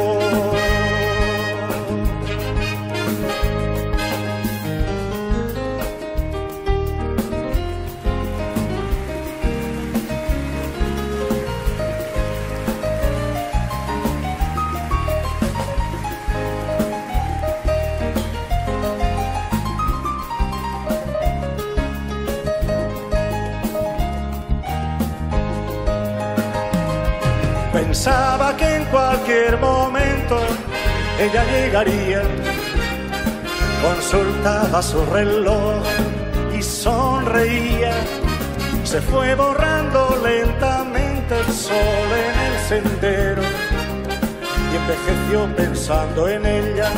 Ella llegaría. Consultaba su reloj y sonreía. Se fue borrando lentamente el sol en el sendero y envejeció pensando en ella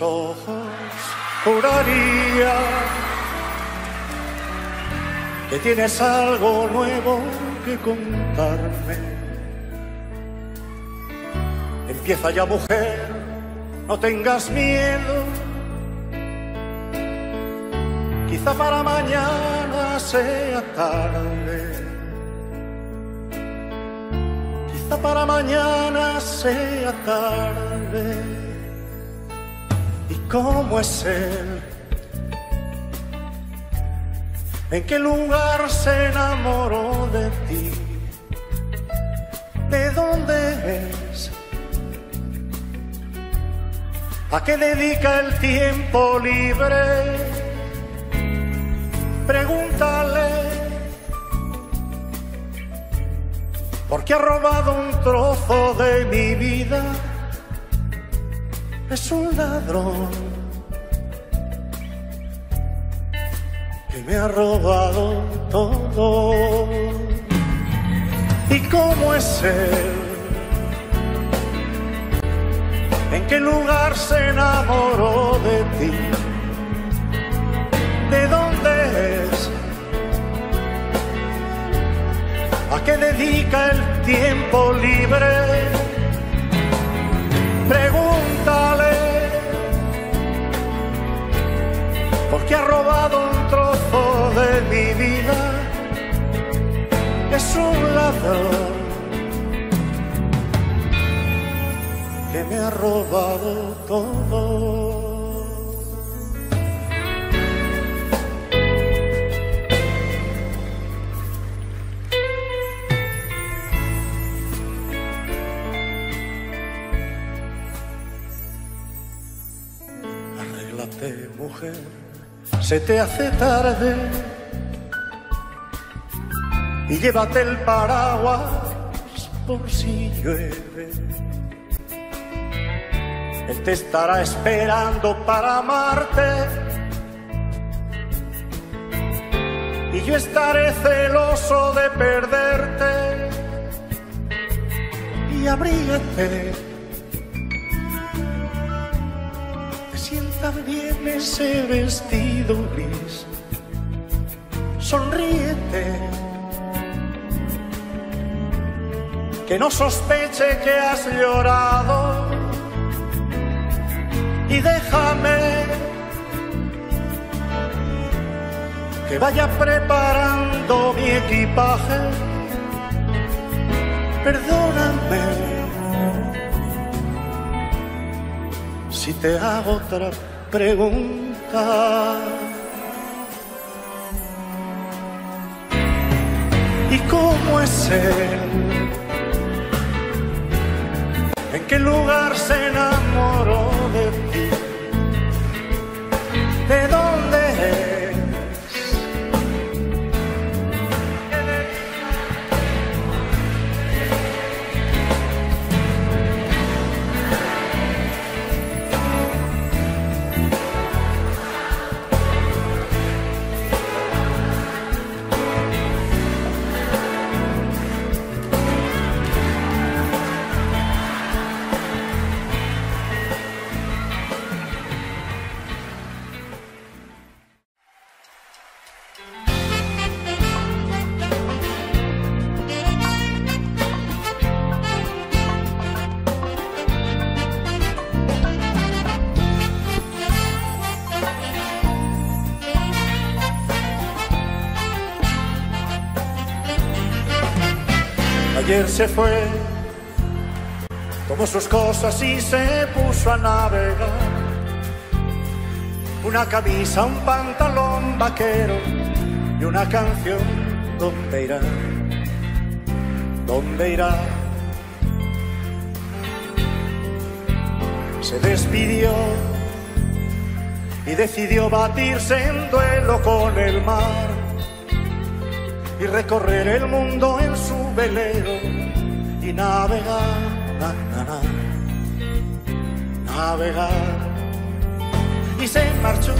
Ojos, juraría que tienes algo nuevo que contarme. Empieza ya, mujer, no tengas miedo. Quizá para mañana sea tarde. Quizá para mañana sea tarde. ¿Y cómo es él? ¿En qué lugar se enamoró de ti? ¿De dónde es? ¿A qué dedica el tiempo libre? Pregúntale. Porque ha robado un trozo de mi vida. Es un ladrón que me ha robado todo. ¿Y cómo es él? ¿En qué lugar se enamoró de ti? ¿De dónde es? ¿A qué dedica el tiempo libre? Porque ha robado un trozo de mi vida. Es un ladrón que me ha robado todo. Se te hace tarde. Y llévate el paraguas por si llueve. Él te estará esperando para amarte. Y yo estaré celoso de perderte. Y abrígate. Bien ese vestido gris. Sonríete. Que no sospeche que has llorado y déjame que vaya preparando mi equipaje. Perdóname si te hago otra pregunta. ¿Y cómo es él? ¿En qué lugar se enamoró ayer se fue, tomó sus cosas y se puso a navegar. Una camisa, un pantalón vaquero y una canción, ¿dónde irá? ¿Dónde irá? Se despidió y decidió batirse en duelo con el mar y recorrer el mundo en su velero y navegar, navegar. Y se marchó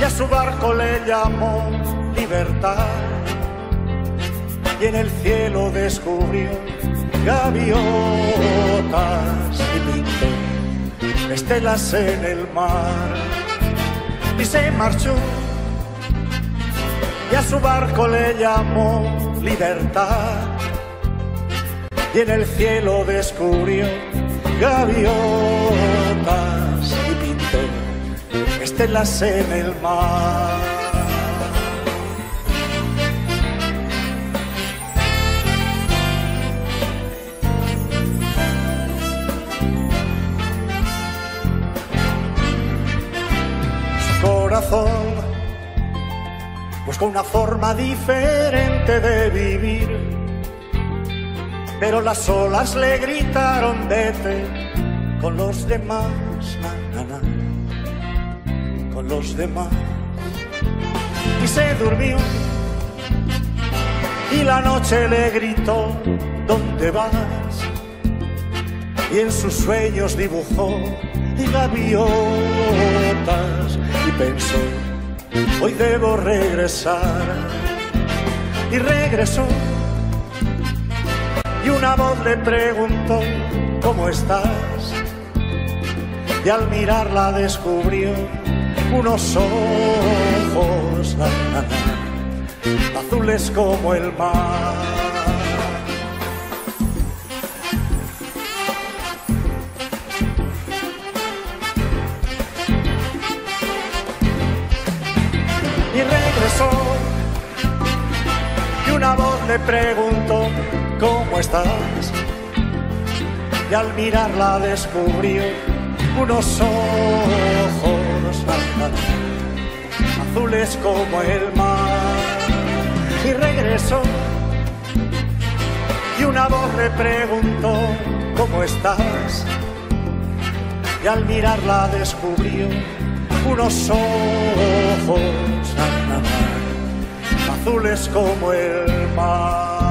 y a su barco le llamó libertad y en el cielo descubrió gaviotas y pintó estelas en el mar y se marchó y a su barco le llamó libertad y en el cielo descubrió gaviotas y pintó estelas en el mar. Su corazón buscó una forma diferente de vivir. Pero las olas le gritaron vete con los demás, con los demás. Y se durmió y la noche le gritó, ¿dónde vas? Y en sus sueños dibujó y gaviotas y pensó, hoy debo regresar. Y regresó. Y una voz le preguntó, ¿cómo estás? Y al mirarla descubrió unos ojos azules como el mar. Le preguntó, ¿cómo estás? Y al mirarla descubrió unos ojos azules como el mar. Y regresó. Y una voz le preguntó, ¿cómo estás? Y al mirarla descubrió unos ojos azules como el mar.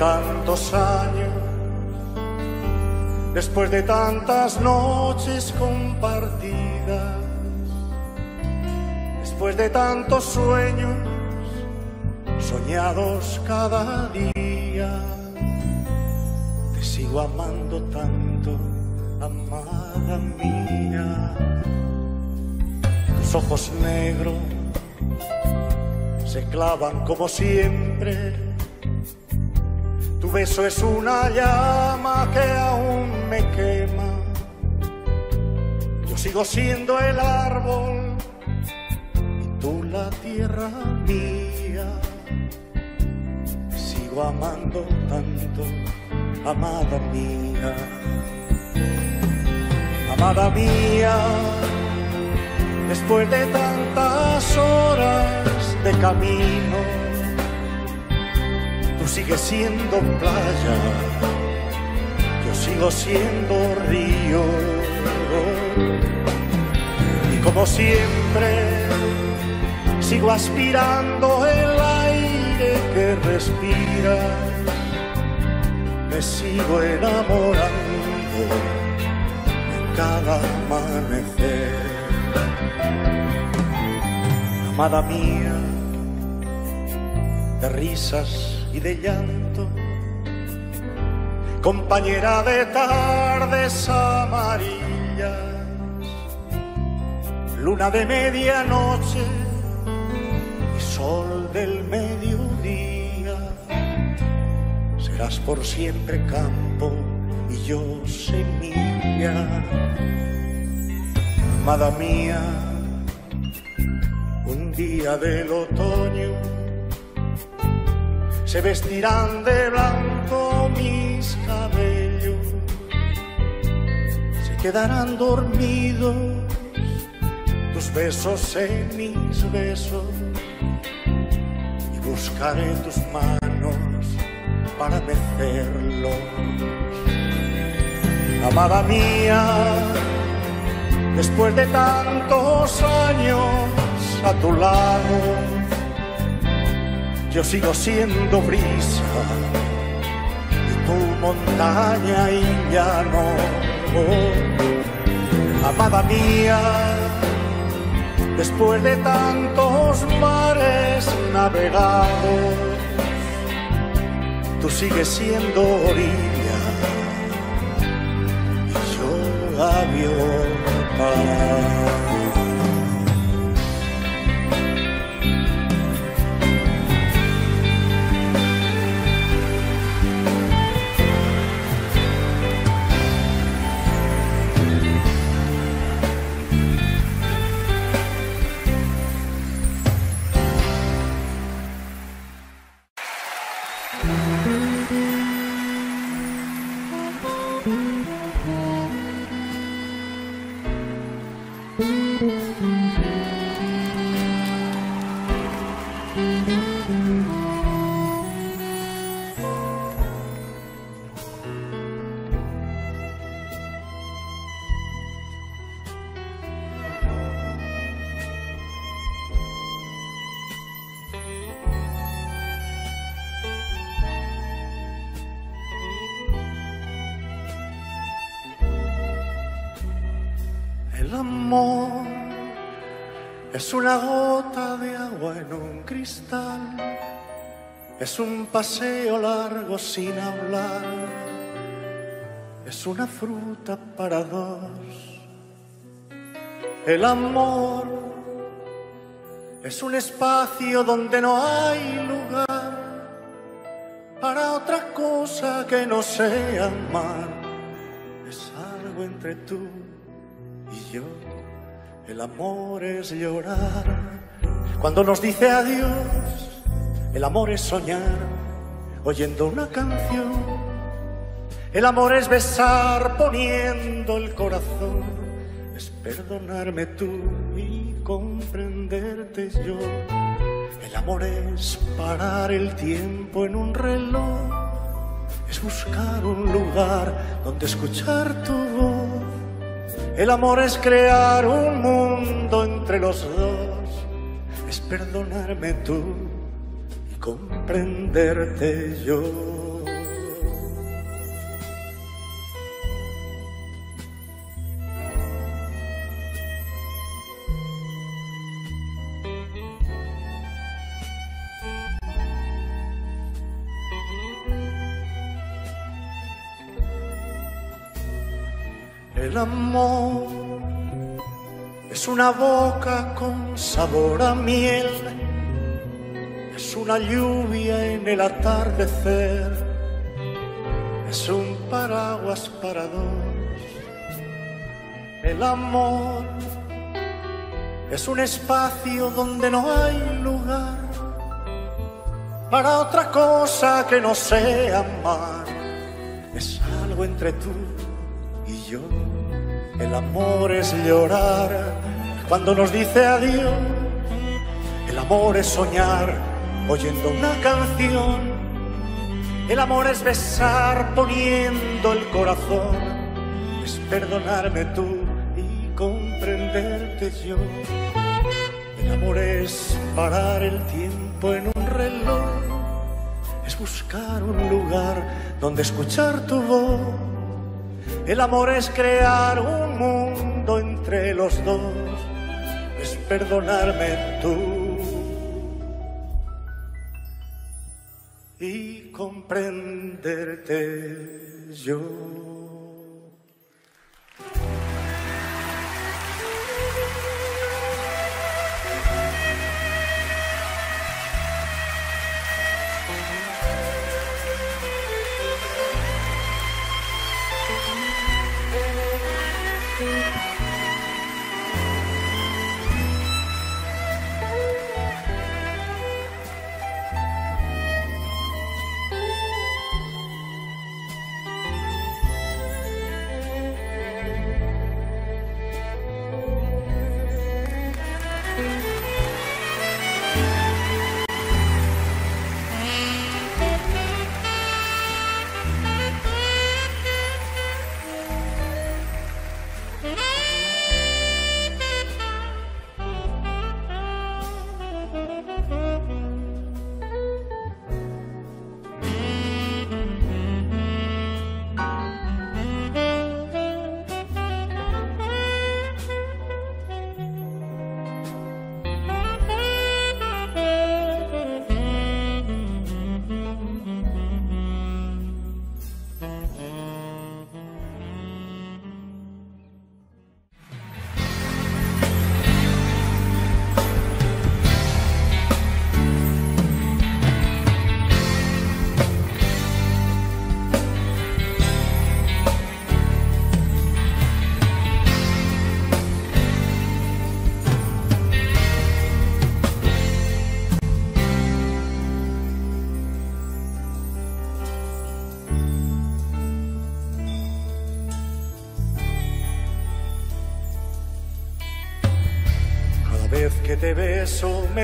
Tantos años, después de tantas noches compartidas, después de tantos sueños soñados cada día, te sigo amando tanto, amada mía. Tus ojos negros se clavan como siempre. Tu beso es una llama que aún me quema. Yo sigo siendo el árbol y tú la tierra mía. Sigo amando tanto, amada mía. Amada mía, después de tantas horas de camino, sigues siendo playa, yo sigo siendo río. Y como siempre, sigo aspirando el aire que respira, me sigo enamorando en cada amanecer. Amada mía, de risas y de llanto, compañera de tardes amarillas luna de medianoche y sol del mediodía. Serás por siempre campo y yo semilla. Amada mía, un día del otoño se vestirán de blanco mis cabellos, se quedarán dormidos besos en mis besos y buscaré tus manos para mecerlos. Amada mía, después de tantos años a tu lado, yo sigo siendo brisa y tu montaña y llano. amada mía, después de tantos mares navegados, tú sigues siendo orilla y yo gaviota. Cristal, es un paseo largo sin hablar, es una fruta para dos. El amor es un espacio donde no hay lugar para otra cosa que no sea amar, es algo entre tú y yo. El amor es llorar cuando nos dice adiós. El amor es soñar oyendo una canción. El amor es besar poniendo el corazón. Es perdonarme tú y comprenderte yo. El amor es parar el tiempo en un reloj. Es buscar un lugar donde escuchar tu voz el amor es crear un mundo entre los dos, perdonarme tú y comprenderte yo. Una boca con sabor a miel, es una lluvia en el atardecer, es un paraguas para dos. El amor es un espacio donde no hay lugar para otra cosa que no sea amar, es algo entre tú y yo. El amor es llorar cuando nos dice adiós. El amor es soñar oyendo una canción. El amor es besar poniendo el corazón. Es perdonarme tú y comprenderte yo. El amor es parar el tiempo en un reloj. buscar un lugar donde escuchar tu voz. El amor es crear un mundo entre los dos, es perdonarme tú y comprenderte yo.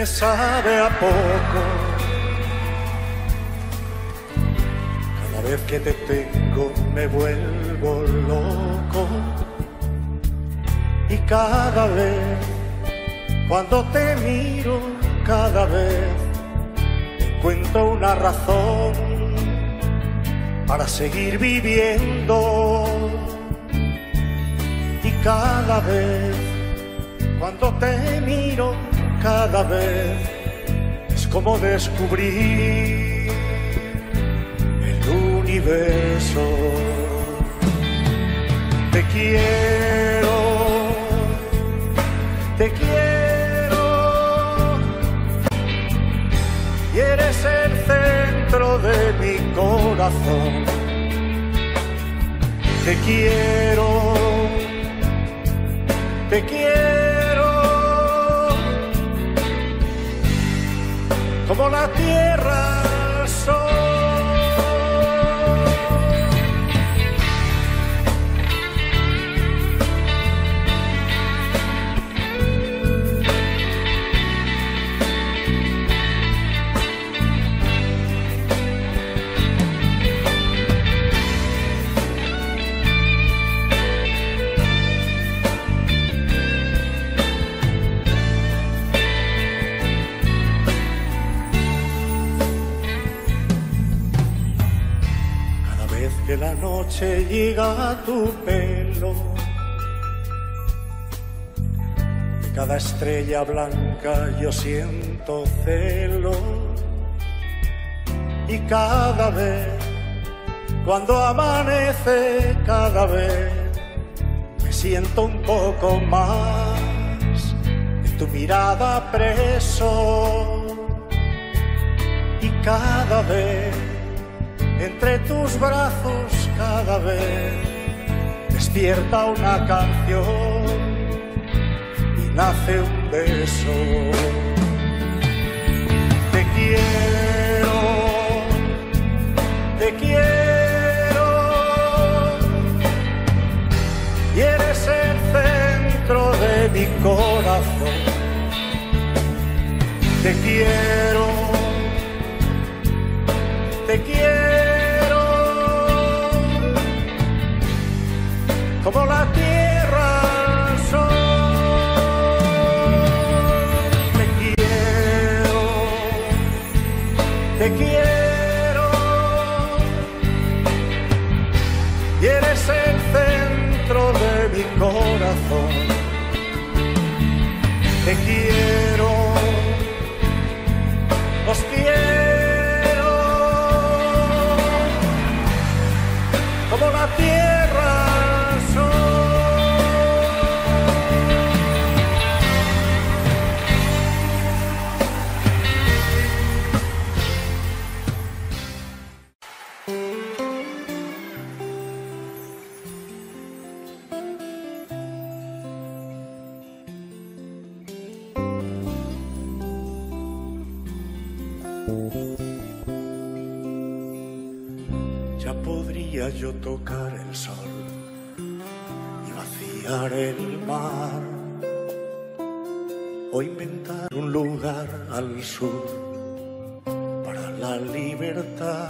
Sabe a poco. Cada vez que te tengo me vuelvo loco. Y cada vez, cuando te miro, cada vez encuentro una razón para seguir viviendo. Y cada vez, cuando te cada vez es como descubrir el universo. Te quiero, te quiero, y eres el centro de mi corazón. Te quiero, te quiero. Como la tierra noche llega a tu pelo. De cada estrella blanca yo siento celo. Y cada vez, cuando amanece, cada vez me siento un poco más en tu mirada preso. Y cada vez, entre tus brazos, cada vez despierta una canción y nace un beso. Te quiero, te quiero, y eres el centro de mi corazón. Te quiero, te quiero. te quiero. Y eres el centro de mi corazón. Al sur para la libertad.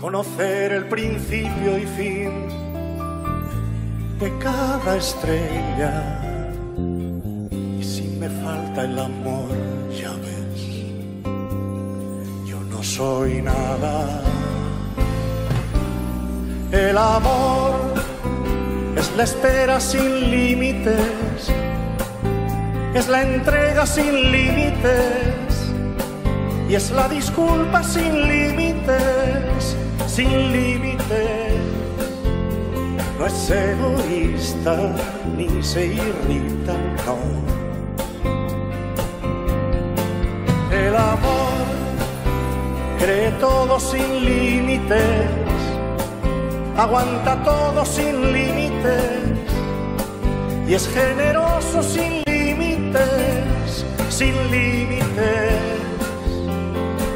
Conocer el principio y fin de cada estrella. Y si me falta el amor, ya ves, yo no soy nada. El amor es la espera sin límites, es la entrega sin límites y es la disculpa sin límites, sin límites. No es egoísta ni se irrita, no. El amor cree todo sin límites, aguanta todo sin límites y es generoso sin límites, sin límites.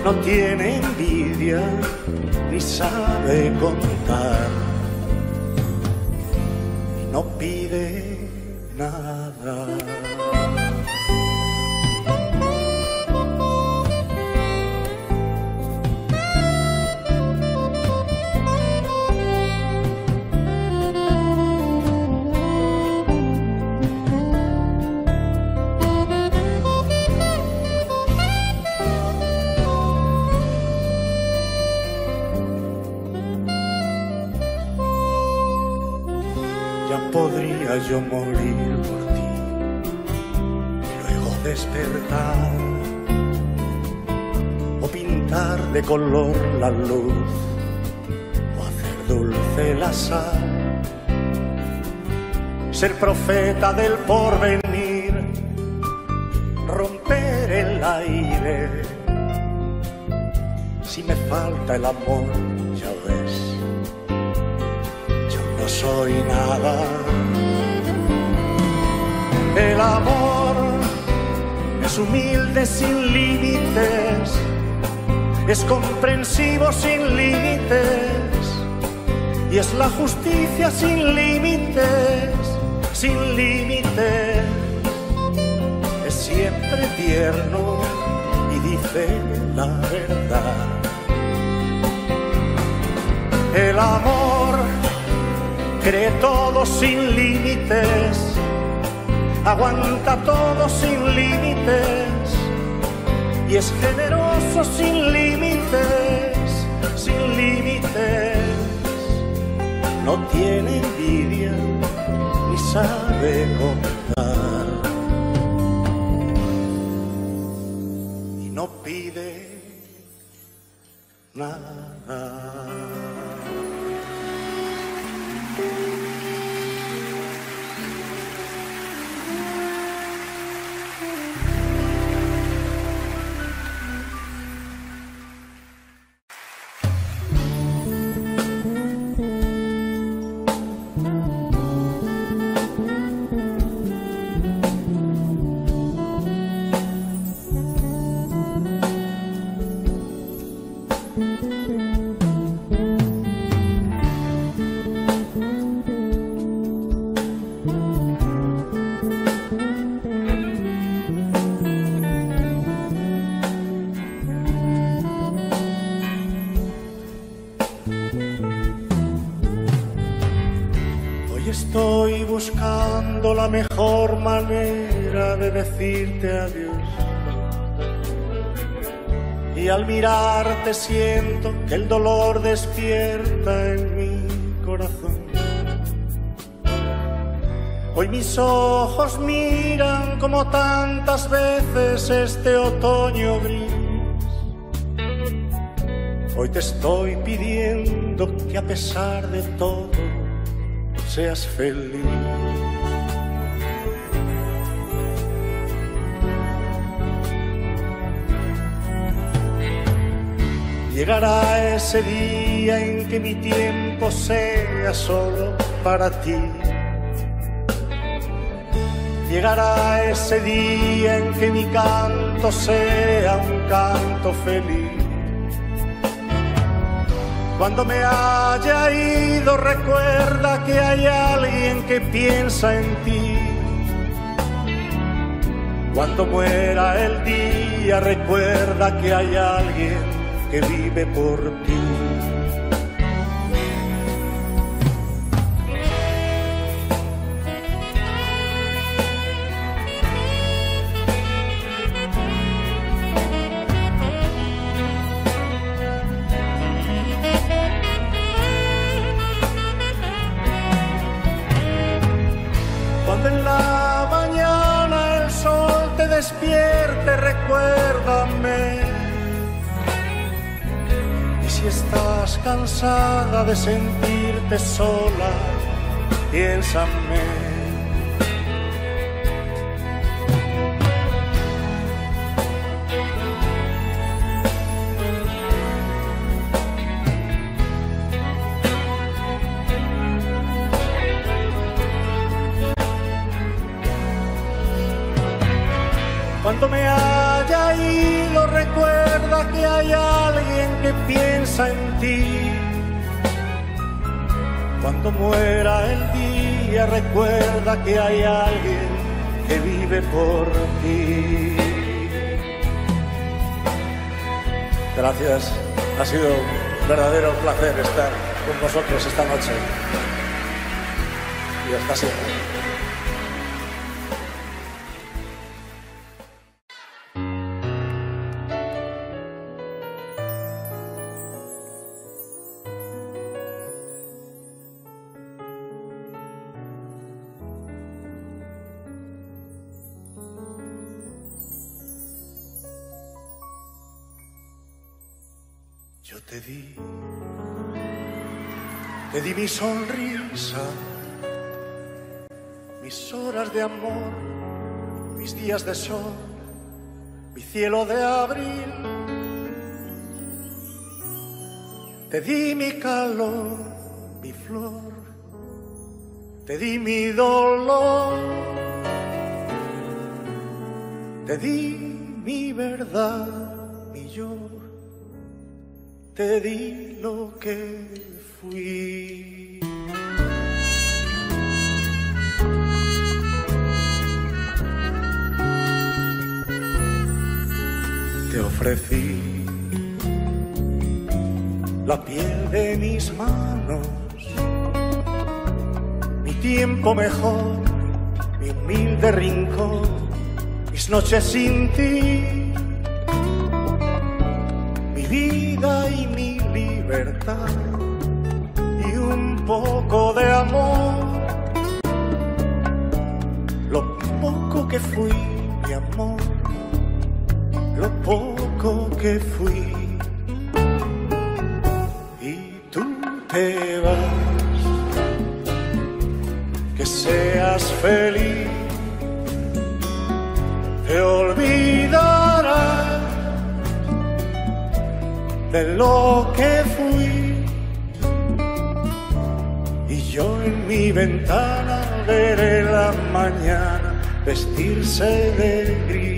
No tiene envidia ni sabe contar y no pide nada. Yo morir por ti. Y luego despertar o pintar de color la luz o hacer dulce la sal. Ser profeta del porvenir romper el aire. Si me falta el amor ya ves yo no soy nada. El amor es humilde sin límites, es comprensivo sin límites y es la justicia sin límites, sin límites. Es siempre tierno y dice la verdad. El amor cree todo sin límites, aguanta todo sin límites y es generoso sin límites, sin límites. No tiene envidia ni sabe contar y no pide nada. Decirte adiós. Y al mirarte siento que el dolor despierta en mi corazón. Hoy mis ojos miran como tantas veces este otoño gris. Hoy te estoy pidiendo que a pesar de todo seas feliz. Llegará ese día en que mi tiempo sea solo para ti. Llegará ese día en que mi canto sea un canto feliz. Cuando me haya ido recuerda que hay alguien que piensa en ti. Cuando muera el día recuerda que hay alguien que vive por ti. Cansada de sentirte sola, piénsame. Muera el día, recuerda que hay alguien que vive por ti. Gracias, ha sido un verdadero placer estar con vosotros esta noche. Y hasta siempre. Mi sonrisa, mis horas de amor, mis días de sol, mi cielo de abril. Te di mi calor, mi flor, te di mi dolor, te di mi verdad, mi yo te di lo que fui. Te ofrecí la piel de mis manos, mi tiempo mejor, mi humilde rincón, mis noches sin ti vida y mi libertad y un poco de amor. Lo poco que fui, mi amor, lo poco que fui. Y tú te vas, que seas feliz, te olvidarás de lo que fui. Y yo en mi ventana veré la mañana vestirse de gris.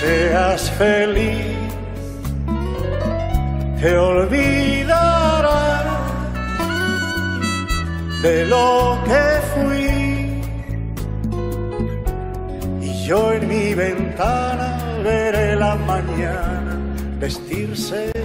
Seas feliz, te olvidarás de lo que fui. Yo en mi ventana veré la mañana vestirse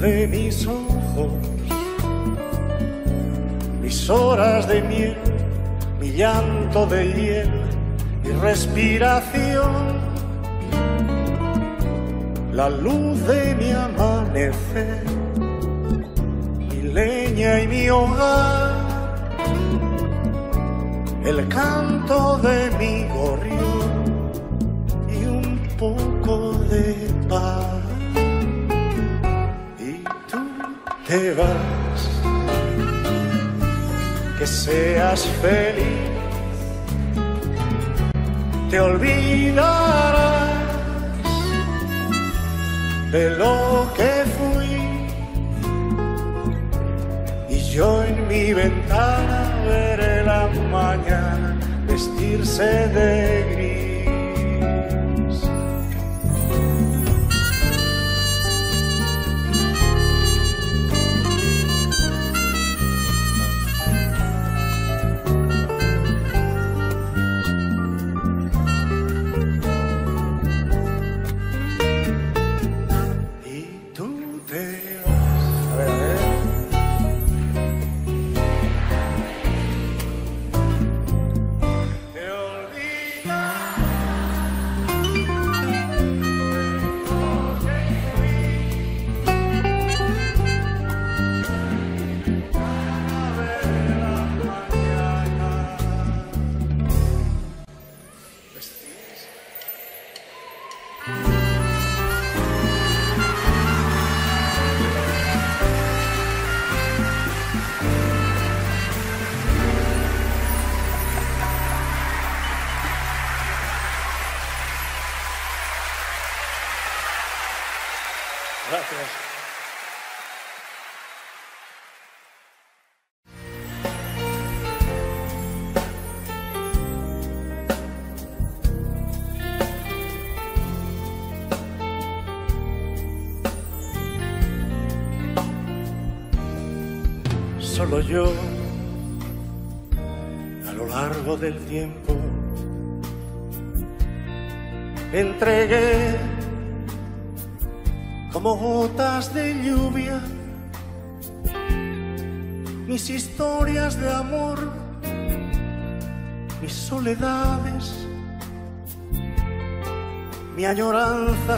de mis ojos, mis horas de miel, mi llanto de hiel y respiración, la luz de mi amanecer, mi leña y mi hogar, el canto de mi gorrión te vas, que seas feliz, te olvidarás de lo que fui. Y yo en mi ventana veré la mañana vestirse de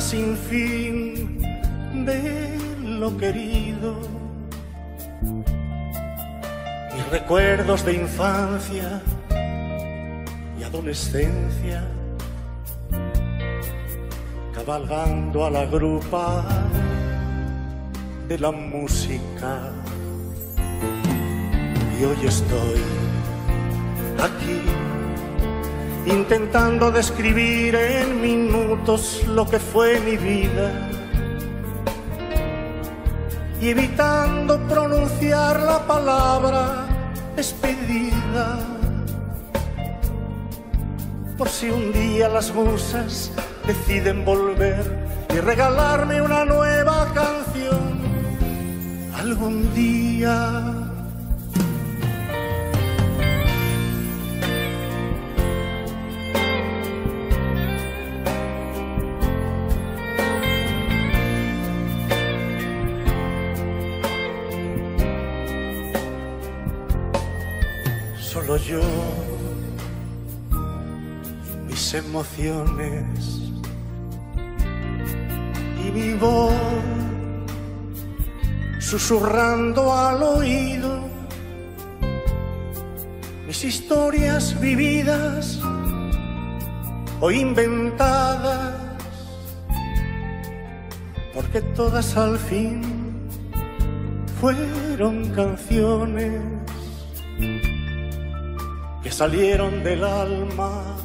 sin fin de lo querido, mis recuerdos de infancia y adolescencia cabalgando a la grupa de la música. Y hoy estoy aquí intentando describir en minutos lo que fue mi vida y evitando pronunciar la palabra despedida. Por si un día las musas deciden volver y regalarme una nueva canción algún día. Emociones. Y mi voz susurrando al oído mis historias vividas o inventadas, porque todas al fin fueron canciones que salieron del alma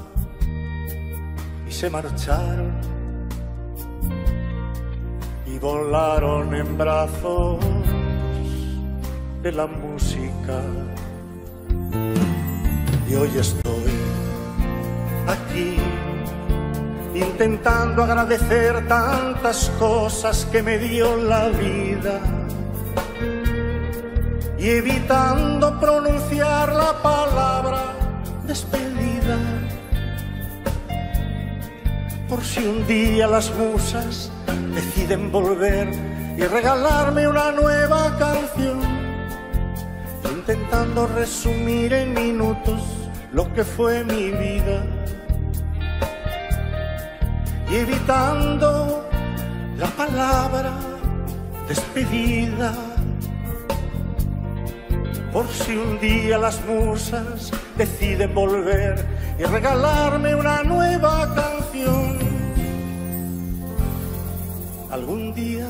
se marcharon y volaron en brazos de la música. Y hoy estoy aquí intentando agradecer tantas cosas que me dio la vida y evitando pronunciar la palabra despedida. Por si un día las musas deciden volver y regalarme una nueva canción, intentando resumir en minutos lo que fue mi vida y evitando la palabra despedida. Por si un día las musas deciden volver y regalarme una nueva canción. Algún día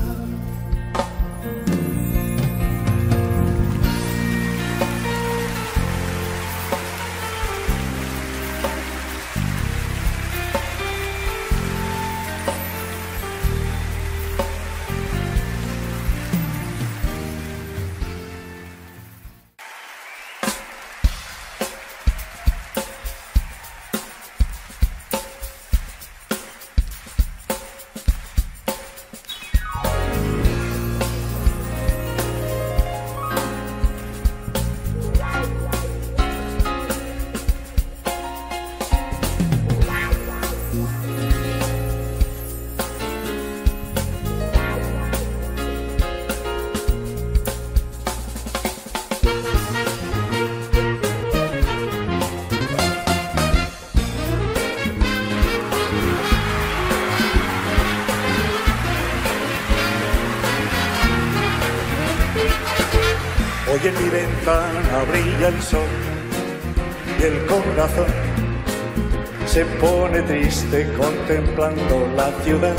triste contemplando la ciudad.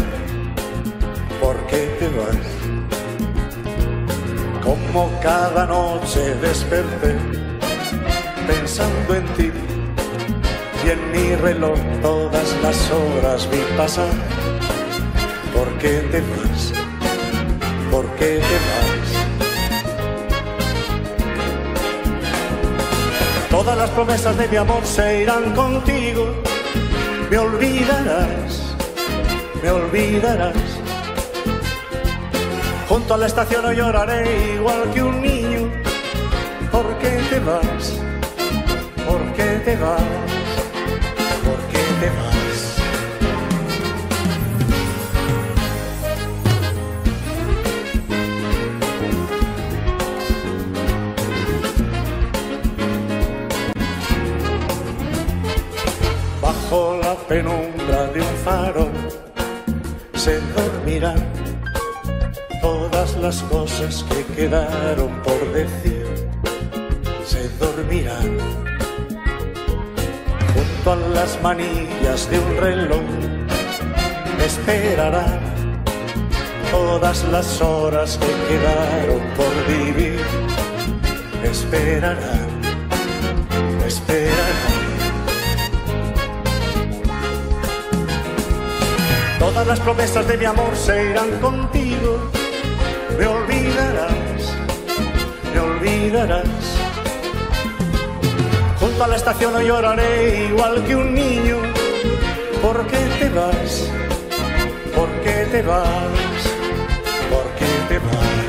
¿Por qué te vas? Como cada noche desperté pensando en ti y en mi reloj todas las horas vi pasar. ¿Por qué te vas? ¿Por qué te vas? Todas las promesas de mi amor se irán contigo. Me olvidarás, me olvidarás. Junto a la estación hoy lloraré igual que un niño. ¿Por qué te vas? ¿Por qué te vas? ¿Por qué te vas? Penumbra de un faro se dormirán todas las cosas que quedaron por decir. Se dormirán junto a las manillas de un reloj. Esperarán todas las horas que quedaron por vivir. Esperarán. Las promesas de mi amor se irán contigo. Me olvidarás, me olvidarás. Junto a la estación hoy lloraré igual que un niño. ¿Por qué te vas? ¿Por qué te vas? ¿Por qué te vas?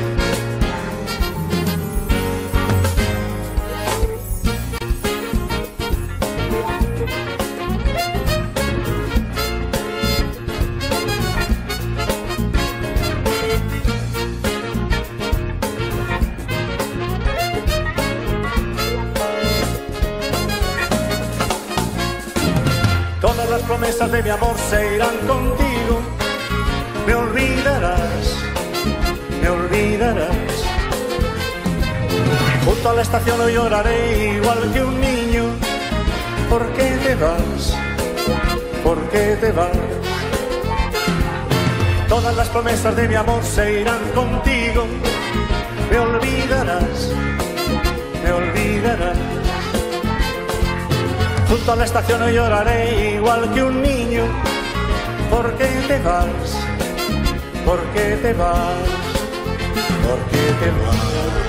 De mi amor se irán contigo. Me olvidarás, me olvidarás. Junto a la estación hoy lloraré igual que un niño. ¿Por qué te vas? ¿Por qué te vas? Todas las promesas de mi amor se irán contigo. Me olvidarás, Junto a la estación lloraré igual que un niño. ¿Por qué te vas? ¿Por qué te vas? ¿Por qué te vas?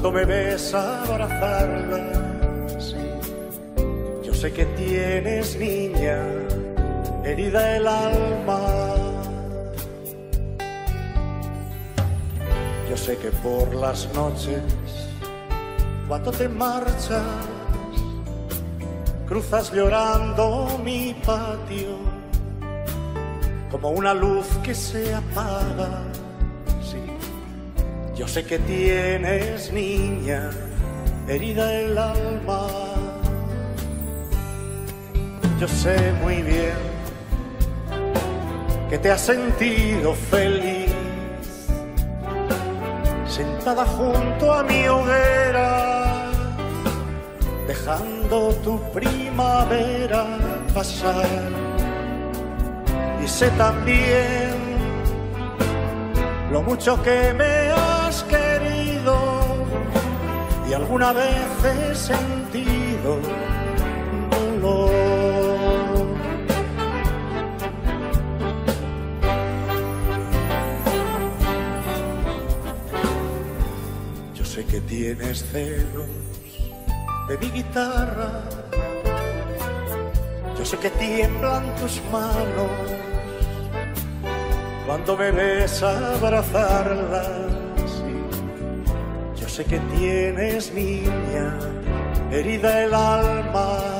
Cuando me ves abrazarla. Sí. Yo sé que tienes, niña, herida el alma. Yo sé que por las noches, cuando te marchas, cruzas llorando mi patio como una luz que se apaga. Sé que tienes, niña, herida el alma. Yo sé muy bien que te has sentido feliz sentada junto a mi hoguera, dejando tu primavera pasar. Y sé también lo mucho que me y alguna vez he sentido dolor. Yo sé que tienes celos de mi guitarra. Yo sé que tiemblan tus manos cuando me ves abrazarla. Sé que tienes, niña, herida el alma